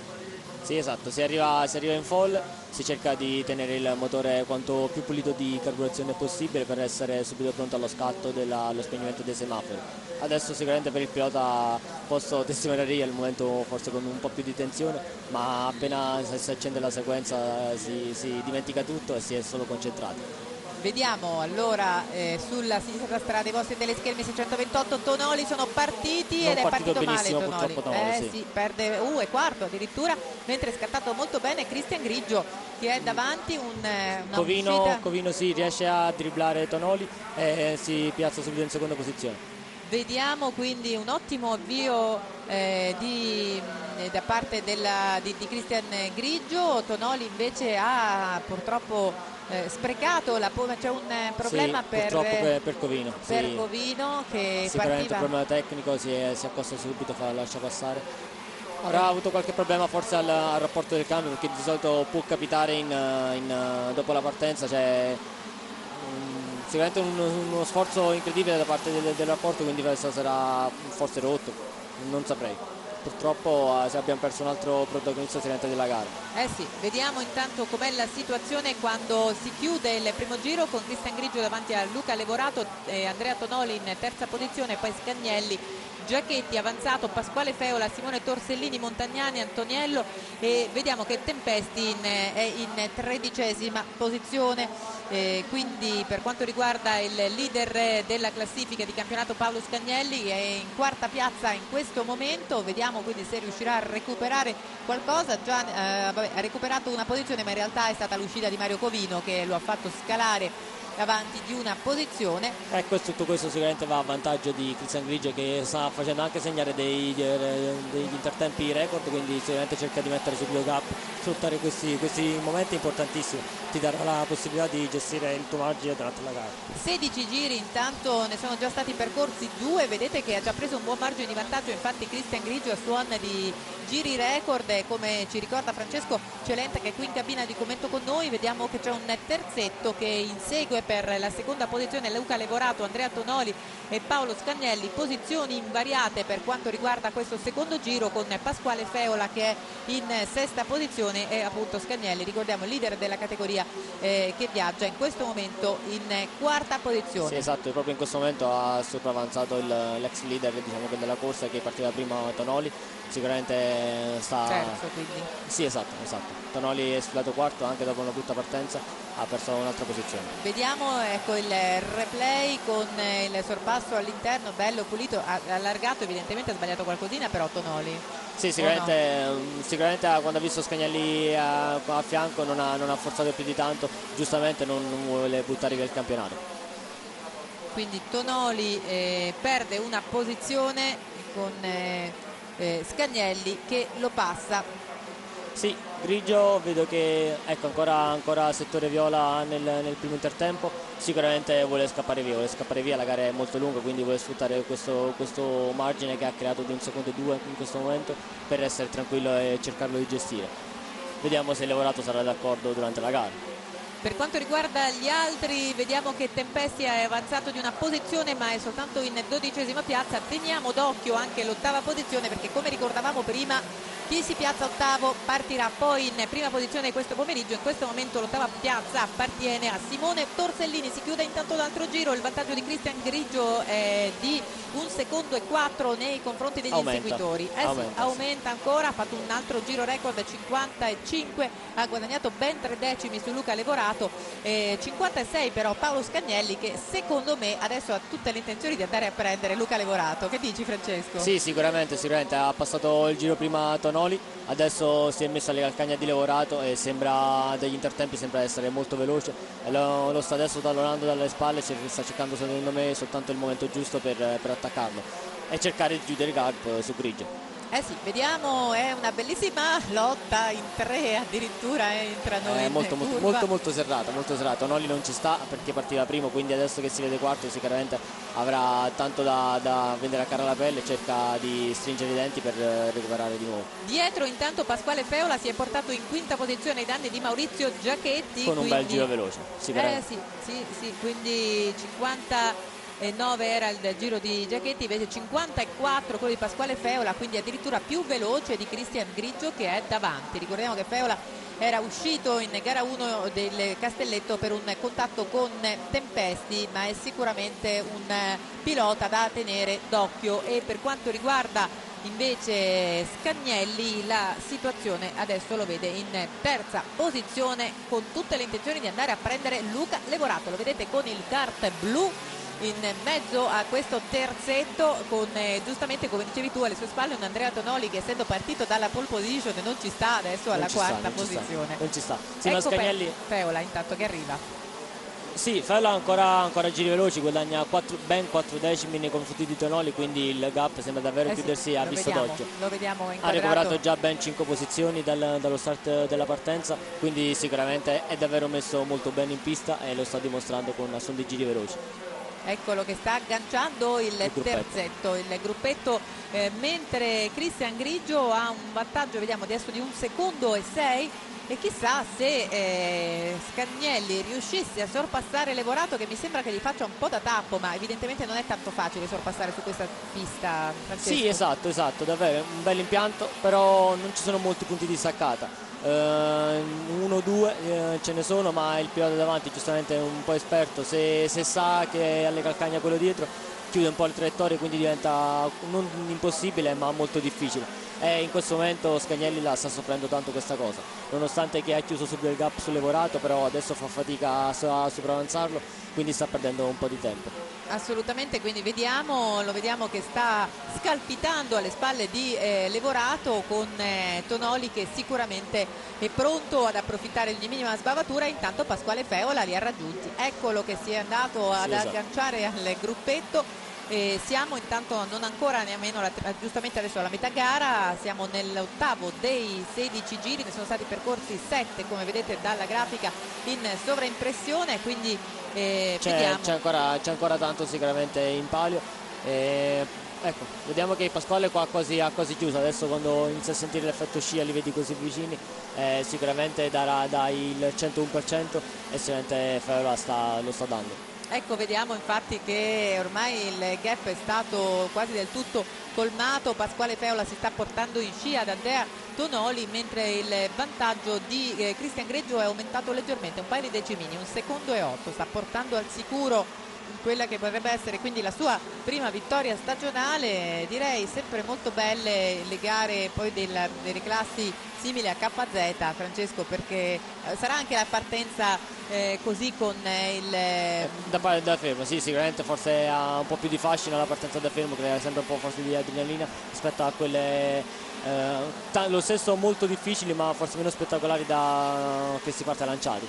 sì esatto, si arriva, si arriva, in fall, si cerca di tenere il motore quanto più pulito di carburazione possibile per essere subito pronto allo scatto dello spegnimento dei semafori. Adesso sicuramente per il pilota posso testimoniare io al momento forse con un po' più di tensione, ma appena si accende la sequenza si, si dimentica tutto e si è solo concentrati. Vediamo allora eh, sulla sinistra strada dei vostri teleschermi 628 Tonoli sono partiti non ed è partito male Tonoli. Tonoli eh, sì. sì, perde uh, è quarto addirittura mentre è scattato molto bene Cristian Grigio che è davanti un, eh, Covino, Covino sì, riesce a dribblare Tonoli e si piazza subito in seconda posizione vediamo quindi un ottimo avvio eh, di, eh, da parte della, di, di Cristian Grigio Tonoli invece ha purtroppo eh, sprecato la c'è un eh, problema sì, per, per, per, Covino per sì. Covino che sicuramente partiva... un problema tecnico si, è, si accosta subito fa, lascia passare. Avrà avuto qualche problema forse al, al, rapporto del cambio perché di solito può capitare in, in, dopo la partenza cioè, um, sicuramente un, uno sforzo incredibile da parte del, del rapporto quindi sarà forse rotto non saprei purtroppo eh, abbiamo perso un altro protagonista silente della gara. Eh sì, vediamo intanto com'è la situazione quando si chiude il primo giro con Cristian Grigio davanti a Luca Levorato e Andrea Tonoli in terza posizione, poi Scagnelli Giacchetti avanzato Pasquale Feola, Simone Torsellini, Montagnani, Antoniello e vediamo che Tempesti in, è in tredicesima posizione. Eh, quindi per quanto riguarda il leader della classifica di campionato Paolo Scagnelli è in quarta piazza in questo momento. Vediamo quindi se riuscirà a recuperare qualcosa. Già eh, vabbè, ha recuperato una posizione ma in realtà è stata l'uscita di Mario Covino che lo ha fatto scalare avanti di una posizione. Ecco, tutto questo sicuramente va a vantaggio di Cristian Grigio che sta facendo anche segnare dei, degli intertempi record, quindi sicuramente cerca di mettere subito cap, sfruttare questi, questi momenti importantissimi, ti darà la possibilità di gestire il tuo margine durante la gara. 16 giri intanto ne sono già stati percorsi due, vedete che ha già preso un buon margine di vantaggio, infatti Cristian Grigio a suon di giri record e come ci ricorda Francesco Celente che è qui in cabina di commento con noi, vediamo che c'è un terzetto che insegue per la seconda posizione Luca Levorato, Andrea Tonoli e Paolo Scagnelli, posizioni invariate per quanto riguarda questo secondo giro con Pasquale Feola che è in sesta posizione e appunto Scagnelli, ricordiamo il leader della categoria eh, che viaggia in questo momento in quarta posizione. Sì, esatto, proprio in questo momento ha sopravanzato l'ex leader diciamo, della corsa che partiva prima Tonoli, sicuramente sta... Terzo quindi. Sì, esatto, esatto. Tonoli è sfilato quarto anche dopo una brutta partenza, ha perso un'altra posizione. Vediamo ecco, il replay con il sorpasso all'interno, bello pulito, allargato, evidentemente ha sbagliato qualcosina però Tonoli. Sì, sicuramente, no? sicuramente quando ha visto Scagnelli a, a fianco non ha, non ha, forzato più di tanto, giustamente non, non vuole buttare via il campionato. Quindi Tonoli eh, perde una posizione con eh, eh, Scagnelli che lo passa sì, Grigio vedo che ecco ancora, ancora settore viola nel, nel, primo intertempo, sicuramente vuole scappare via, vuole scappare via, la gara è molto lunga quindi vuole sfruttare questo, questo margine che ha creato di un secondo e due in questo momento per essere tranquillo e cercarlo di gestire. Vediamo se il lavorato sarà d'accordo durante la gara. Per quanto riguarda gli altri, vediamo che Tempesti è avanzato di una posizione ma è soltanto in dodicesima piazza. Teniamo d'occhio anche l'ottava posizione perché come ricordavamo prima chi si piazza ottavo partirà poi in prima posizione questo pomeriggio. In questo momento l'ottava piazza appartiene a Simone Torsellini. Si chiude intanto l'altro giro. Il vantaggio di Cristian Grigio è di un secondo e quattro nei confronti degli Aumenta. inseguitori. Eh Aumenta, sì. aumenta ancora. Ha fatto un altro giro record 55 ha guadagnato ben tre decimi su Luca Levorato eh, 56 però Paolo Scagnelli che secondo me adesso ha tutte le intenzioni di andare a prendere Luca Levorato. Che dici Francesco? Sì, sicuramente, sicuramente. Ha passato il giro prima Tonoli, adesso si è messo alle calcagna di Lavorato e sembra degli intertempi sembra essere molto veloce e lo, lo sta adesso tallonando dalle spalle, sta cercando secondo me soltanto il momento giusto per, per attaccarlo e cercare di chiudere il gap su Grigio. Eh sì, vediamo, è una bellissima lotta in tre addirittura entrano È in molto, molto, molto molto serrata, molto serrata. Tonoli non ci sta perché partiva primo, quindi adesso che si vede quarto sicuramente avrà tanto da, da vendere a cara la pelle e cerca di stringere i denti per eh, recuperare di nuovo. Dietro intanto Pasquale Feola si è portato in quinta posizione ai danni di Maurizio Giachetti. Con un bel quindi- giro veloce, Eh sicuramente. sì, sì, sì, quindi 59 era il giro di Giachetti, invece 54 quello di Pasquale Feola, quindi addirittura più veloce di Cristian Grigio che è davanti. Ricordiamo che Feola era uscito in gara 1 del Castelletto per un contatto con Tempesti, ma è sicuramente un pilota da tenere d'occhio e per quanto riguarda invece Scagnelli la situazione adesso lo vede in terza posizione con tutte le intenzioni di andare a prendere Luca Levorato lo vedete con il kart blu in mezzo a questo terzetto con eh, giustamente come dicevi tu alle sue spalle un Andrea Tonoli che essendo partito dalla pole position non ci sta adesso alla ci sta, quarta non ci sta, posizione non ci sta. Sì, ecco Scagnelli Feola intanto che arriva Sì, Fella ancora, ancora giri veloci, guadagna quattro- ben 4 decimi nei confronti di Tonoli, quindi il gap sembra davvero Eh sì, chiudersi a lo vista d'occhio. lo vediamo Ha inquadrato recuperato già ben 5 posizioni dal- dallo start della partenza, quindi sicuramente è davvero messo molto bene in pista e lo sta dimostrando con dei giri veloci. Eccolo che sta agganciando il, Il terzetto, il gruppetto, eh, mentre Cristian Grigio ha un vantaggio, vediamo adesso di un secondo e sei e chissà se eh, Scagnelli riuscisse a sorpassare Levorato che mi sembra che gli faccia un po' da tappo, ma evidentemente non è tanto facile sorpassare su questa pista. Francesco. Sì, esatto, esatto, davvero, un bel impianto, però non ci sono molti punti di staccata. Eh, uno due eh, ce ne sono, ma il pilota davanti giustamente è un po' esperto, se, se sa che alle calcagna quello dietro chiude un po' le traiettorie, quindi diventa non impossibile ma molto difficile. E in questo momento Scagnelli la sta soffrendo tanto questa cosa, nonostante che ha chiuso subito il gap sul Levorato, però adesso fa fatica a, a sopravanzarlo, quindi sta perdendo un po' di tempo. Assolutamente, quindi vediamo, lo vediamo che sta scalpitando alle spalle di eh, Levorato con eh, Tonoli che sicuramente è pronto ad approfittare di minima sbavatura, intanto Pasquale Feola li ha raggiunti. Eccolo che si è andato ad esatto. agganciare al gruppetto. E siamo intanto non ancora nemmeno la- giustamente adesso alla metà gara, siamo nell'ottavo dei 16 giri, ne sono stati percorsi 7 come vedete dalla grafica in sovraimpressione, quindi eh, C'è, ancora, ancora tanto sicuramente in palio. E, ecco, vediamo che Pasquale qua quasi, ha quasi chiuso. Adesso quando inizia a sentire l'effetto scia li vedi così vicini, eh, sicuramente darà dai il 101% e sicuramente sta- lo sta dando. Ecco, vediamo infatti che ormai il gap è stato quasi del tutto colmato. Pasquale Feola si sta portando in scia ad Andrea Tonoli, mentre il vantaggio di eh, Cristian Greggio è aumentato leggermente, un paio di decimini, un secondo e otto. Sta portando al sicuro quella che potrebbe essere quindi la sua prima vittoria stagionale. Direi sempre molto belle le gare poi del- delle classi simili a KZ, Francesco, perché eh, sarà anche la partenza eh, così con eh, il Eh, Da, da fermo, sì, sicuramente forse ha un po' più di fascino la partenza da fermo, crea sempre un po' forse di adrenalina rispetto a quelle eh, lo stesso molto difficili ma forse meno spettacolari da che si parte lanciati.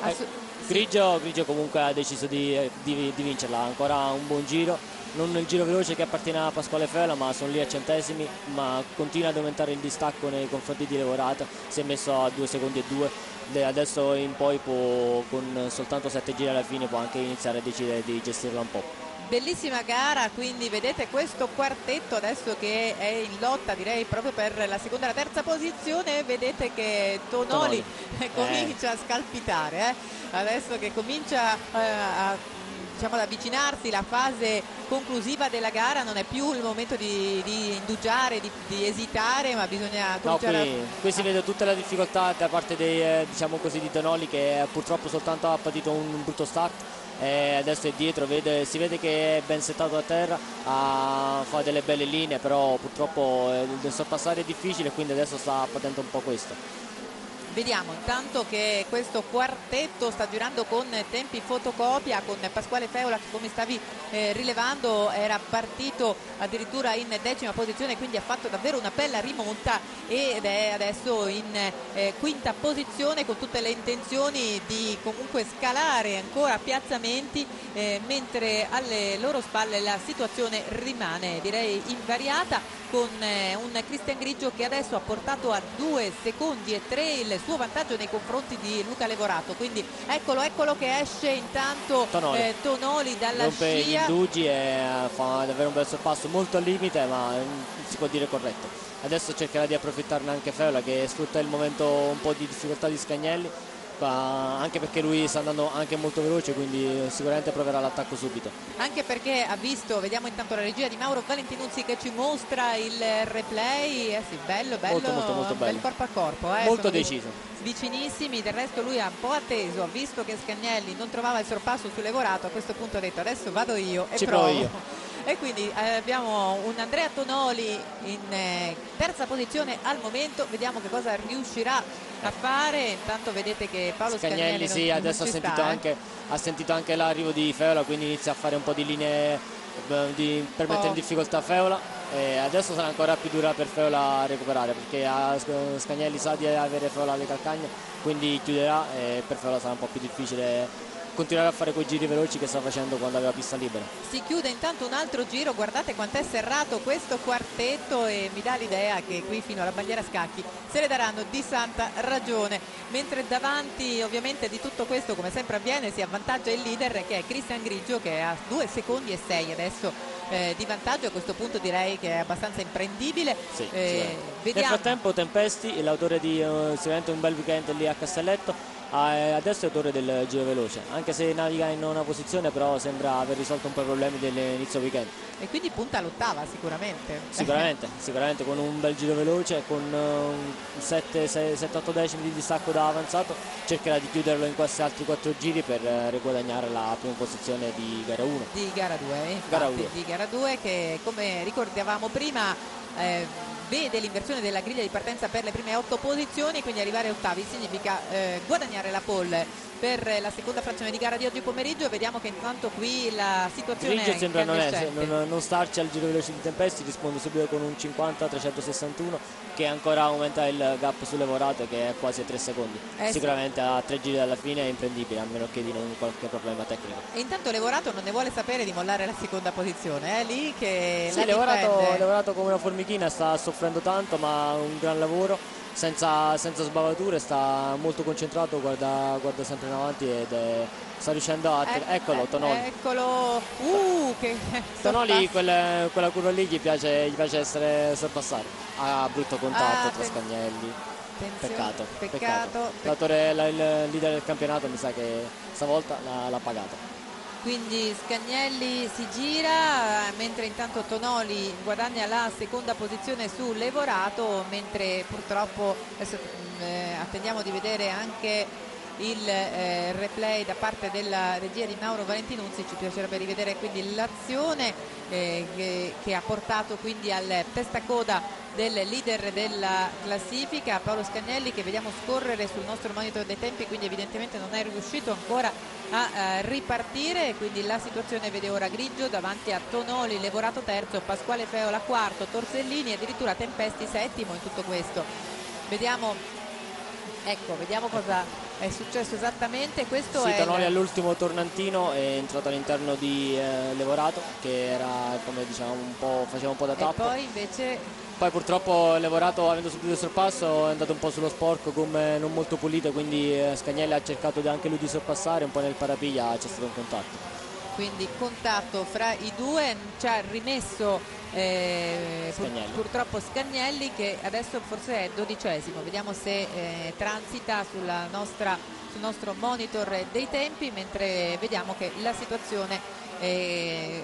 Assu- Grigio, Grigio comunque ha deciso di, di- di vincerla, ancora un buon giro, non il giro veloce che appartiene a Pasquale Fela ma sono lì a centesimi, ma continua ad aumentare il distacco nei confronti di Levorato, si è messo a 2 secondi e 2, adesso in poi può, con soltanto 7 giri alla fine può anche iniziare a decidere di gestirla un po'. Bellissima gara, quindi vedete questo quartetto adesso che è in lotta direi proprio per la seconda e la terza posizione, vedete che Tonoli, Tonoli. comincia a scalpitare, eh. adesso che comincia eh, a diciamo, ad avvicinarsi la fase conclusiva della gara, non è più il momento di, di indugiare, di, di, esitare, ma bisogna no, qui, a... qui, si vede tutta la difficoltà da parte dei, eh, diciamo così, di Tonoli che purtroppo soltanto ha patito un brutto start e adesso è dietro, vede, si vede che è ben settato a terra, ha, fa delle belle linee, però purtroppo eh, il sorpassare è difficile quindi adesso sta patendo un po' questo. Vediamo intanto che questo quartetto sta girando con tempi fotocopia con Pasquale Feola che come stavi eh, rilevando era partito addirittura in decima posizione quindi ha fatto davvero una bella rimonta ed è adesso in eh, quinta posizione con tutte le intenzioni di comunque scalare ancora piazzamenti eh, mentre alle loro spalle la situazione rimane direi invariata con eh, un Cristian Grigio che adesso ha portato a due secondi e tre il suo vantaggio nei confronti di Luca Levorato. Quindi eccolo eccolo che esce intanto Tonoli, eh, Tonoli dalla Rompe scia. indugi e fa davvero un bel sorpasso molto al limite ma mm, si può dire corretto. Adesso cercherà di approfittarne anche Feola che sfrutta il momento un po' di difficoltà di Scagnelli anche perché lui sta andando anche molto veloce quindi sicuramente proverà l'attacco subito anche perché ha visto vediamo intanto la regia di Mauro Valentinuzzi che ci mostra il replay eh sì, bello bello molto, molto, molto bello. bel corpo a corpo eh. molto Sono deciso vicinissimi del resto lui ha un po' atteso ha visto che Scagnelli non trovava il sorpasso su Levorato a questo punto ha detto adesso vado io e ci provo, provo io e quindi eh, abbiamo un Andrea Tonoli in eh, terza posizione al momento vediamo che cosa riuscirà a fare intanto vedete che Paolo Scagnelli, Scagnelli sì, adesso ha, sentito sta, eh. anche, ha sentito anche l'arrivo di Feola quindi inizia a fare un po' di linee eh, di, per mettere in oh. difficoltà Feola e adesso sarà ancora più dura per Feola recuperare perché Scagnelli sa di avere Feola alle calcagna quindi chiuderà e per Feola sarà un po' più difficile continuare a fare quei giri veloci che sta facendo quando aveva pista libera. Si chiude intanto un altro giro, guardate quanto è serrato questo quartetto e mi dà l'idea che qui fino alla bandiera scacchi se ne daranno di santa ragione, mentre davanti ovviamente di tutto questo come sempre avviene si avvantaggia il leader che è Cristian Grigio che ha 2 secondi e 6 adesso eh, di vantaggio a questo punto direi che è abbastanza imprendibile. Sì, eh, Nel frattempo Tempesti, l'autore di uh, sicuramente un bel weekend lì a Castelletto, adesso è autore del giro veloce, anche se naviga in una posizione però sembra aver risolto un po' i problemi dell'inizio weekend. E quindi punta all'ottava sicuramente. Sicuramente, sicuramente con un bel giro veloce, con 7-8 decimi di distacco da avanzato, cercherà di chiuderlo in questi altri 4 giri per eh, riguadagnare la prima posizione di gara 1. Di gara 2, infatti, gara 2. di gara 2 che come ricordavamo prima eh, vede l'inversione della griglia di partenza per le prime otto posizioni, quindi arrivare ottavi significa eh, guadagnare la pole per la seconda frazione di gara di oggi pomeriggio. Vediamo che intanto qui la situazione Grigio è sembra non, è, non, non, starci al giro veloce di Tempesti risponde subito con un 50-361 che ancora aumenta il gap sulle vorate che è quasi a 3 secondi. Eh sicuramente sì. a tre giri dalla fine è imprendibile a meno che di non qualche problema tecnico. E intanto Levorato non ne vuole sapere di mollare la seconda posizione è lì che sì, Levorato, Levorato come una formichina sta soffrendo tanto ma un gran lavoro senza, senza sbavature, sta molto concentrato, guarda, guarda sempre in avanti ed è, sta riuscendo a... Ec eccolo, Tonoli. Eccolo, uh, che Tonoli quelle, quella curva lì gli piace, gli piace essere sorpassato. Ha brutto contatto ah, tra Scagnelli. Peccato, peccato. peccato. L'autore, il leader del campionato mi sa che stavolta l'ha pagato quindi Scagnelli si gira mentre intanto Tonoli guadagna la seconda posizione su Levorato mentre purtroppo mm, eh, attendiamo di vedere anche il eh, replay da parte della regia di Mauro Valentinuzzi ci piacerebbe rivedere quindi l'azione eh, che, che, ha portato quindi al testacoda del leader della classifica Paolo Scagnelli che vediamo scorrere sul nostro monitor dei tempi quindi evidentemente non è riuscito ancora a eh, ripartire quindi la situazione vede ora Grigio davanti a Tonoli, Levorato terzo, Pasquale Feola quarto, Torsellini addirittura Tempesti settimo in tutto questo. Vediamo ecco vediamo cosa è successo esattamente. Questo sì, è Tonoli il... all'ultimo tornantino è entrato all'interno di eh, Levorato che era come diciamo un po' faceva un po' da tappo. e poi invece poi purtroppo Levorato avendo subito il sorpasso è andato un po' sullo sporco come non molto pulito quindi eh, Scagnelli ha cercato anche lui di sorpassare un po' nel parapiglia c'è stato un contatto quindi contatto fra i due ci ha rimesso eh, pur, Scagnelli. purtroppo Scagnelli che adesso forse è dodicesimo vediamo se eh, transita sulla nostra, sul nostro monitor dei tempi mentre vediamo che la situazione eh,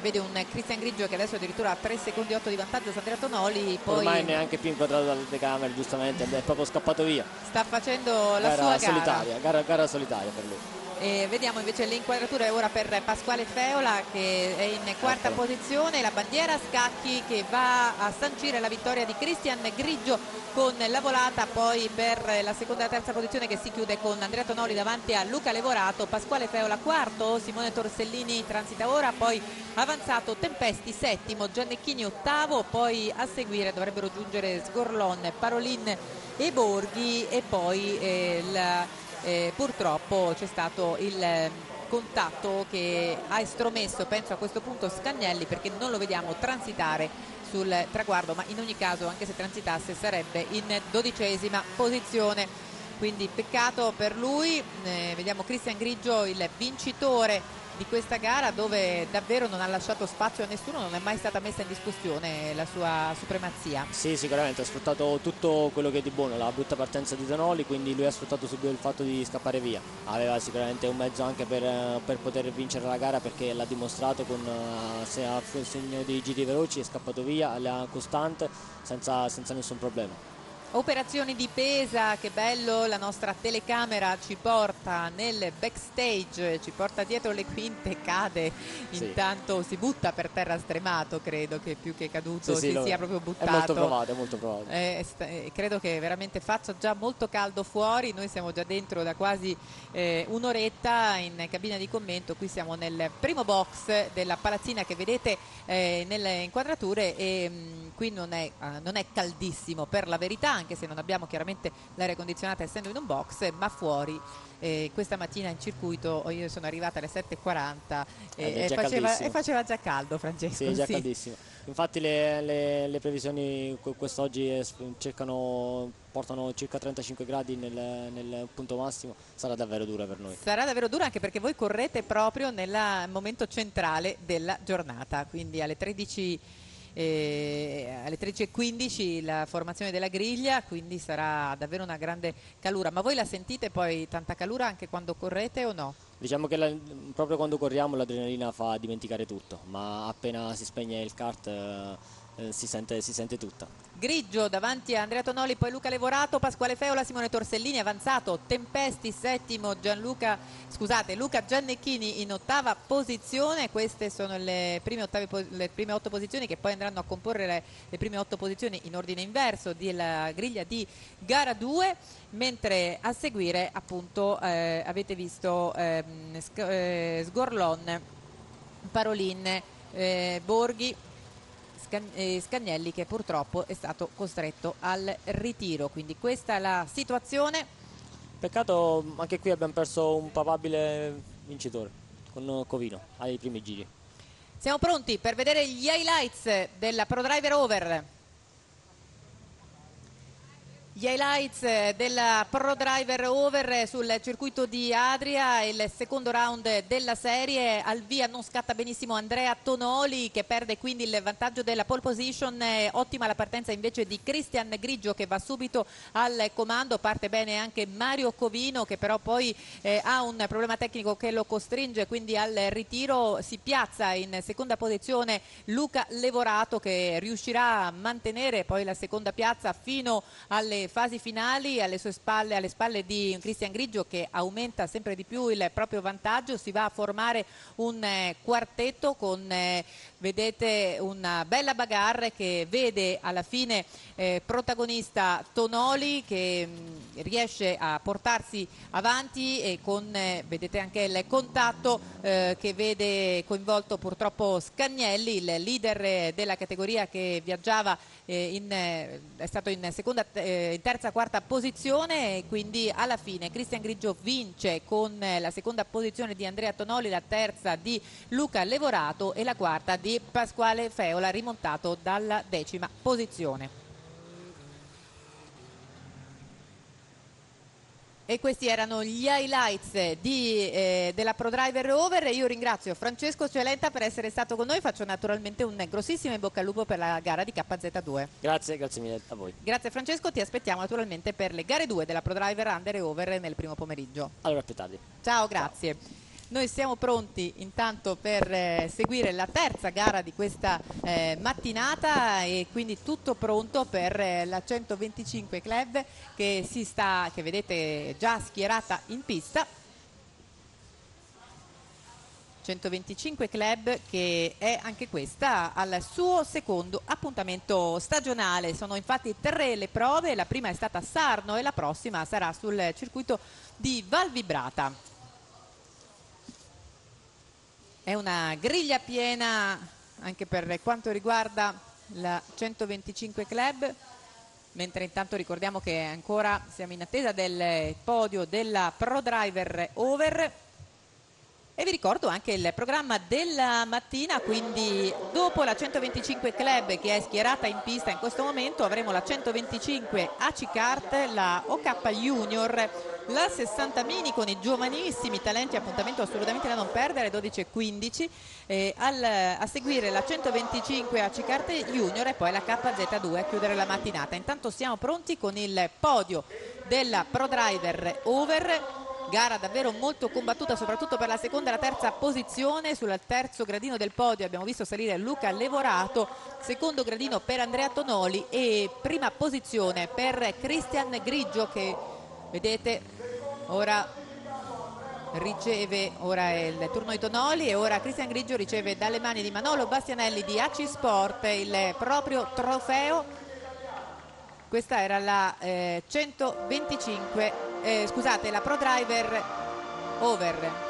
vede un Cristian Grigio che adesso addirittura ha 3 secondi 8 di vantaggio su Andrea Tonoli poi Ormai neanche più inquadrato dalle telecamere, giustamente, è proprio scappato via. sta facendo la gara sua gara solitaria, gara, gara solitaria per lui. E vediamo invece le inquadrature ora per Pasquale Feola che è in quarta Eccolo. posizione, la bandiera a scacchi che va a sancire la vittoria di Cristian Grigio con la volata poi per la seconda e terza posizione che si chiude con Andrea Tonoli davanti a Luca Levorato, Pasquale Feola quarto, Simone Torsellini transita ora, poi avanzato Tempesti settimo, Giannecchini ottavo, poi a seguire dovrebbero giungere Sgorlon, Parolin e Borghi e poi eh, la- eh, purtroppo c'è stato il eh, contatto che ha estromesso penso a questo punto Scagnelli perché non lo vediamo transitare sul traguardo ma in ogni caso anche se transitasse sarebbe in dodicesima posizione. Quindi peccato per lui. Eh, vediamo Cristian Grigio il vincitore di questa gara dove davvero non ha lasciato spazio a nessuno non è mai stata messa in discussione la sua supremazia Sì, sicuramente ha sfruttato tutto quello che è di buono, la brutta partenza di Tonoli, quindi lui ha sfruttato subito il fatto di scappare via. Aveva sicuramente un mezzo anche per, per poter vincere la gara perché l'ha dimostrato con eh, se ha il segno di giri veloci, è scappato via, la costante, senza, senza nessun problema. Operazioni di pesa, che bello, la nostra telecamera ci porta nel backstage, ci porta dietro le quinte, cade, Sì. intanto si butta per terra stremato, credo che più che caduto Sì, sì, si lo- sia proprio È buttato. molto provato, è molto provato. Eh, eh, credo che veramente faccia già molto caldo fuori, noi siamo già dentro da quasi eh, un'oretta in cabina di commento, qui siamo nel primo box della palazzina che vedete eh, nelle inquadrature e mh, qui non è, ah, non è caldissimo per la verità, anche se non abbiamo chiaramente l'aria condizionata essendo in un box, ma fuori eh, questa mattina in circuito oh, io sono arrivata alle 7.40 Ed e, è e faceva, e faceva già caldo Francesco. Sì, già sì. caldissimo. Infatti le, le- le previsioni que- quest'oggi eh, cercano, portano circa 35 gradi nel, nel punto massimo, sarà davvero dura per noi. Sarà davvero dura anche perché voi correte proprio nel momento centrale della giornata, quindi alle 13 eh, alle 13.15 la formazione della griglia, quindi sarà davvero una grande calura. Ma voi la sentite poi tanta calura anche quando correte o no? Diciamo che la- proprio quando corriamo l'adrenalina fa dimenticare tutto, ma appena si spegne il kart eh, eh, si, sente, si sente tutta. Grigio davanti a Andrea Tonoli, poi Luca Levorato, Pasquale Feola, Simone Torsellini avanzato, Tempesti settimo, Gianluca, scusate, Luca Giannecchini in ottava posizione. Queste sono le prime, ottave po- le prime otto posizioni che poi andranno a comporre le, le prime otto posizioni in ordine inverso della griglia di gara 2, mentre a seguire appunto eh, avete visto ehm, eh, Sgorlon, Parolin, eh, Borghi, Scagnelli che purtroppo è stato costretto al ritiro. Quindi questa è la situazione. Peccato anche qui abbiamo perso un papabile vincitore con Covino ai primi giri. Siamo pronti per vedere gli highlights della Pro Driver Over. Gli highlights eh, della Pro Driver Over sul circuito di Adria, il secondo round della serie, al via non scatta benissimo Andrea Tonoli che perde quindi il vantaggio della pole position, ottima la partenza invece di Cristian Grigio che va subito al comando, parte bene anche Mario Covino che però poi eh, ha un problema tecnico che lo costringe quindi al ritiro, si piazza in seconda posizione Luca Levorato che riuscirà a mantenere poi la seconda piazza fino alle fasi finali, alle sue spalle, alle spalle di Cristian Grigio che aumenta sempre di più il proprio vantaggio, si va a formare un eh, quartetto con eh, vedete una bella bagarre che vede alla fine eh, protagonista Tonoli che mh, riesce a portarsi avanti e con eh, vedete anche il contatto eh, che vede coinvolto purtroppo Scagnelli il leader della categoria che viaggiava in, è stato in seconda eh, in terza quarta posizione quindi alla fine Cristian Grigio vince con eh, la seconda posizione di Andrea Tonoli la terza di Luca Levorato e la quarta di Pasquale Feola rimontato dalla decima posizione E questi erano gli highlights di, eh, della ProDriver Over. Io ringrazio Francesco Celenta per essere stato con noi. Faccio naturalmente un grossissimo in bocca al lupo per la gara di KZ2. Grazie, grazie mille a voi. Grazie Francesco, ti aspettiamo naturalmente per le gare 2 della ProDriver Under e Over nel primo pomeriggio. Allora più tardi. Ciao, grazie. Ciao. Noi siamo pronti intanto per eh, seguire la terza gara di questa eh, mattinata e quindi tutto pronto per eh, la 125 Club che, si sta, che vedete già schierata in pista 125 Club che è anche questa al suo secondo appuntamento stagionale. Sono infatti tre le prove, la prima è stata a Sarno e la prossima sarà sul circuito di Val Vibrata. È una griglia piena anche per quanto riguarda la 125 Club, mentre intanto ricordiamo che ancora siamo in attesa del podio della Pro Driver Over e vi ricordo anche il programma della mattina, quindi dopo la 125 Club che è schierata in pista in questo momento avremo la 125 AC Kart, la OK Junior, la 60 Mini con i giovanissimi talenti, appuntamento assolutamente da non perdere, 12 e 15, eh, al, a seguire la 125 AC Kart Junior e poi la KZ2 a chiudere la mattinata. Intanto siamo pronti con il podio della Pro Driver Over gara davvero molto combattuta soprattutto per la seconda e la terza posizione. Sul terzo gradino del podio abbiamo visto salire Luca Levorato secondo gradino per Andrea Tonoli e prima posizione per Cristian Grigio che vedete ora riceve ora è il turno di Tonoli e ora Cristian Grigio riceve dalle mani di Manolo Bastianelli di AC Sport il proprio trofeo. Questa era la eh, 125 eh, scusate, la Pro Driver Over.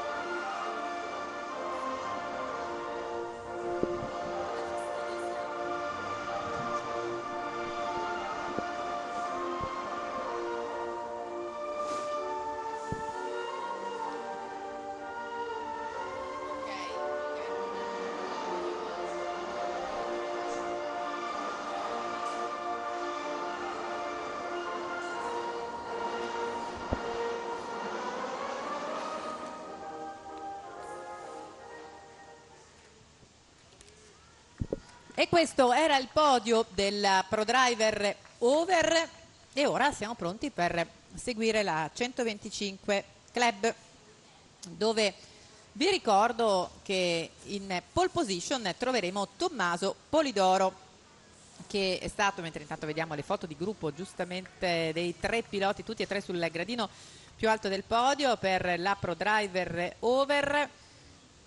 E questo era il podio del ProDriver Over. E ora siamo pronti per seguire la 125 Club dove vi ricordo che in pole position troveremo Tommaso Polidoro che è stato, mentre intanto vediamo le foto di gruppo giustamente dei tre piloti, tutti e tre sul gradino più alto del podio per la ProDriver Over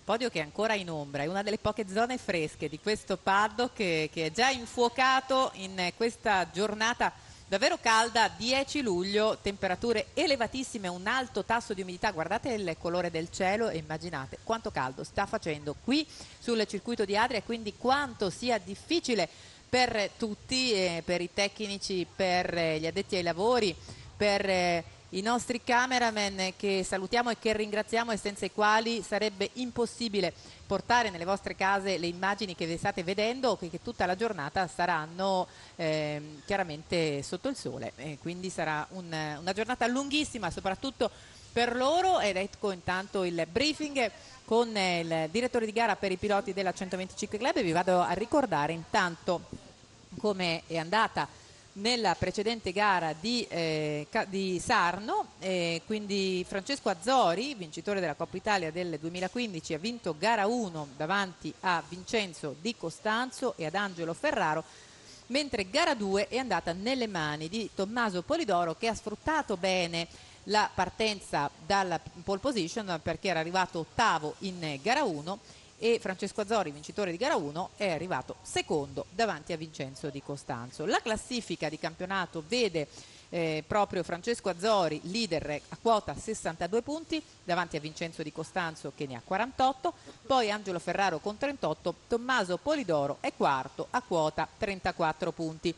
Podio che è ancora in ombra, è una delle poche zone fresche di questo paddock che, che è già infuocato in questa giornata davvero calda, 10 luglio, temperature elevatissime, un alto tasso di umidità, guardate il colore del cielo e immaginate quanto caldo sta facendo qui sul circuito di Adria e quindi quanto sia difficile per tutti, eh, per i tecnici, per eh, gli addetti ai lavori, per eh, i nostri cameraman che salutiamo e che ringraziamo e senza i quali sarebbe impossibile portare nelle vostre case le immagini che vi state vedendo che, che tutta la giornata saranno eh, chiaramente sotto il sole. E quindi sarà un, una giornata lunghissima soprattutto per loro. Ed ecco intanto il briefing con il direttore di gara per i piloti della 125 Club. E vi vado a ricordare intanto come è andata nella precedente gara di, eh, di Sarno, eh, quindi Francesco Azzori, vincitore della Coppa Italia del 2015, ha vinto gara 1 davanti a Vincenzo Di Costanzo e ad Angelo Ferraro, mentre gara 2 è andata nelle mani di Tommaso Polidoro che ha sfruttato bene la partenza dalla pole position perché era arrivato ottavo in gara 1 e Francesco Azzori, vincitore di gara 1, è arrivato secondo davanti a Vincenzo Di Costanzo. La classifica di campionato vede eh, proprio Francesco Azzori, leader a quota 62 punti, davanti a Vincenzo Di Costanzo che ne ha 48, poi Angelo Ferraro con 38, Tommaso Polidoro è quarto a quota 34 punti.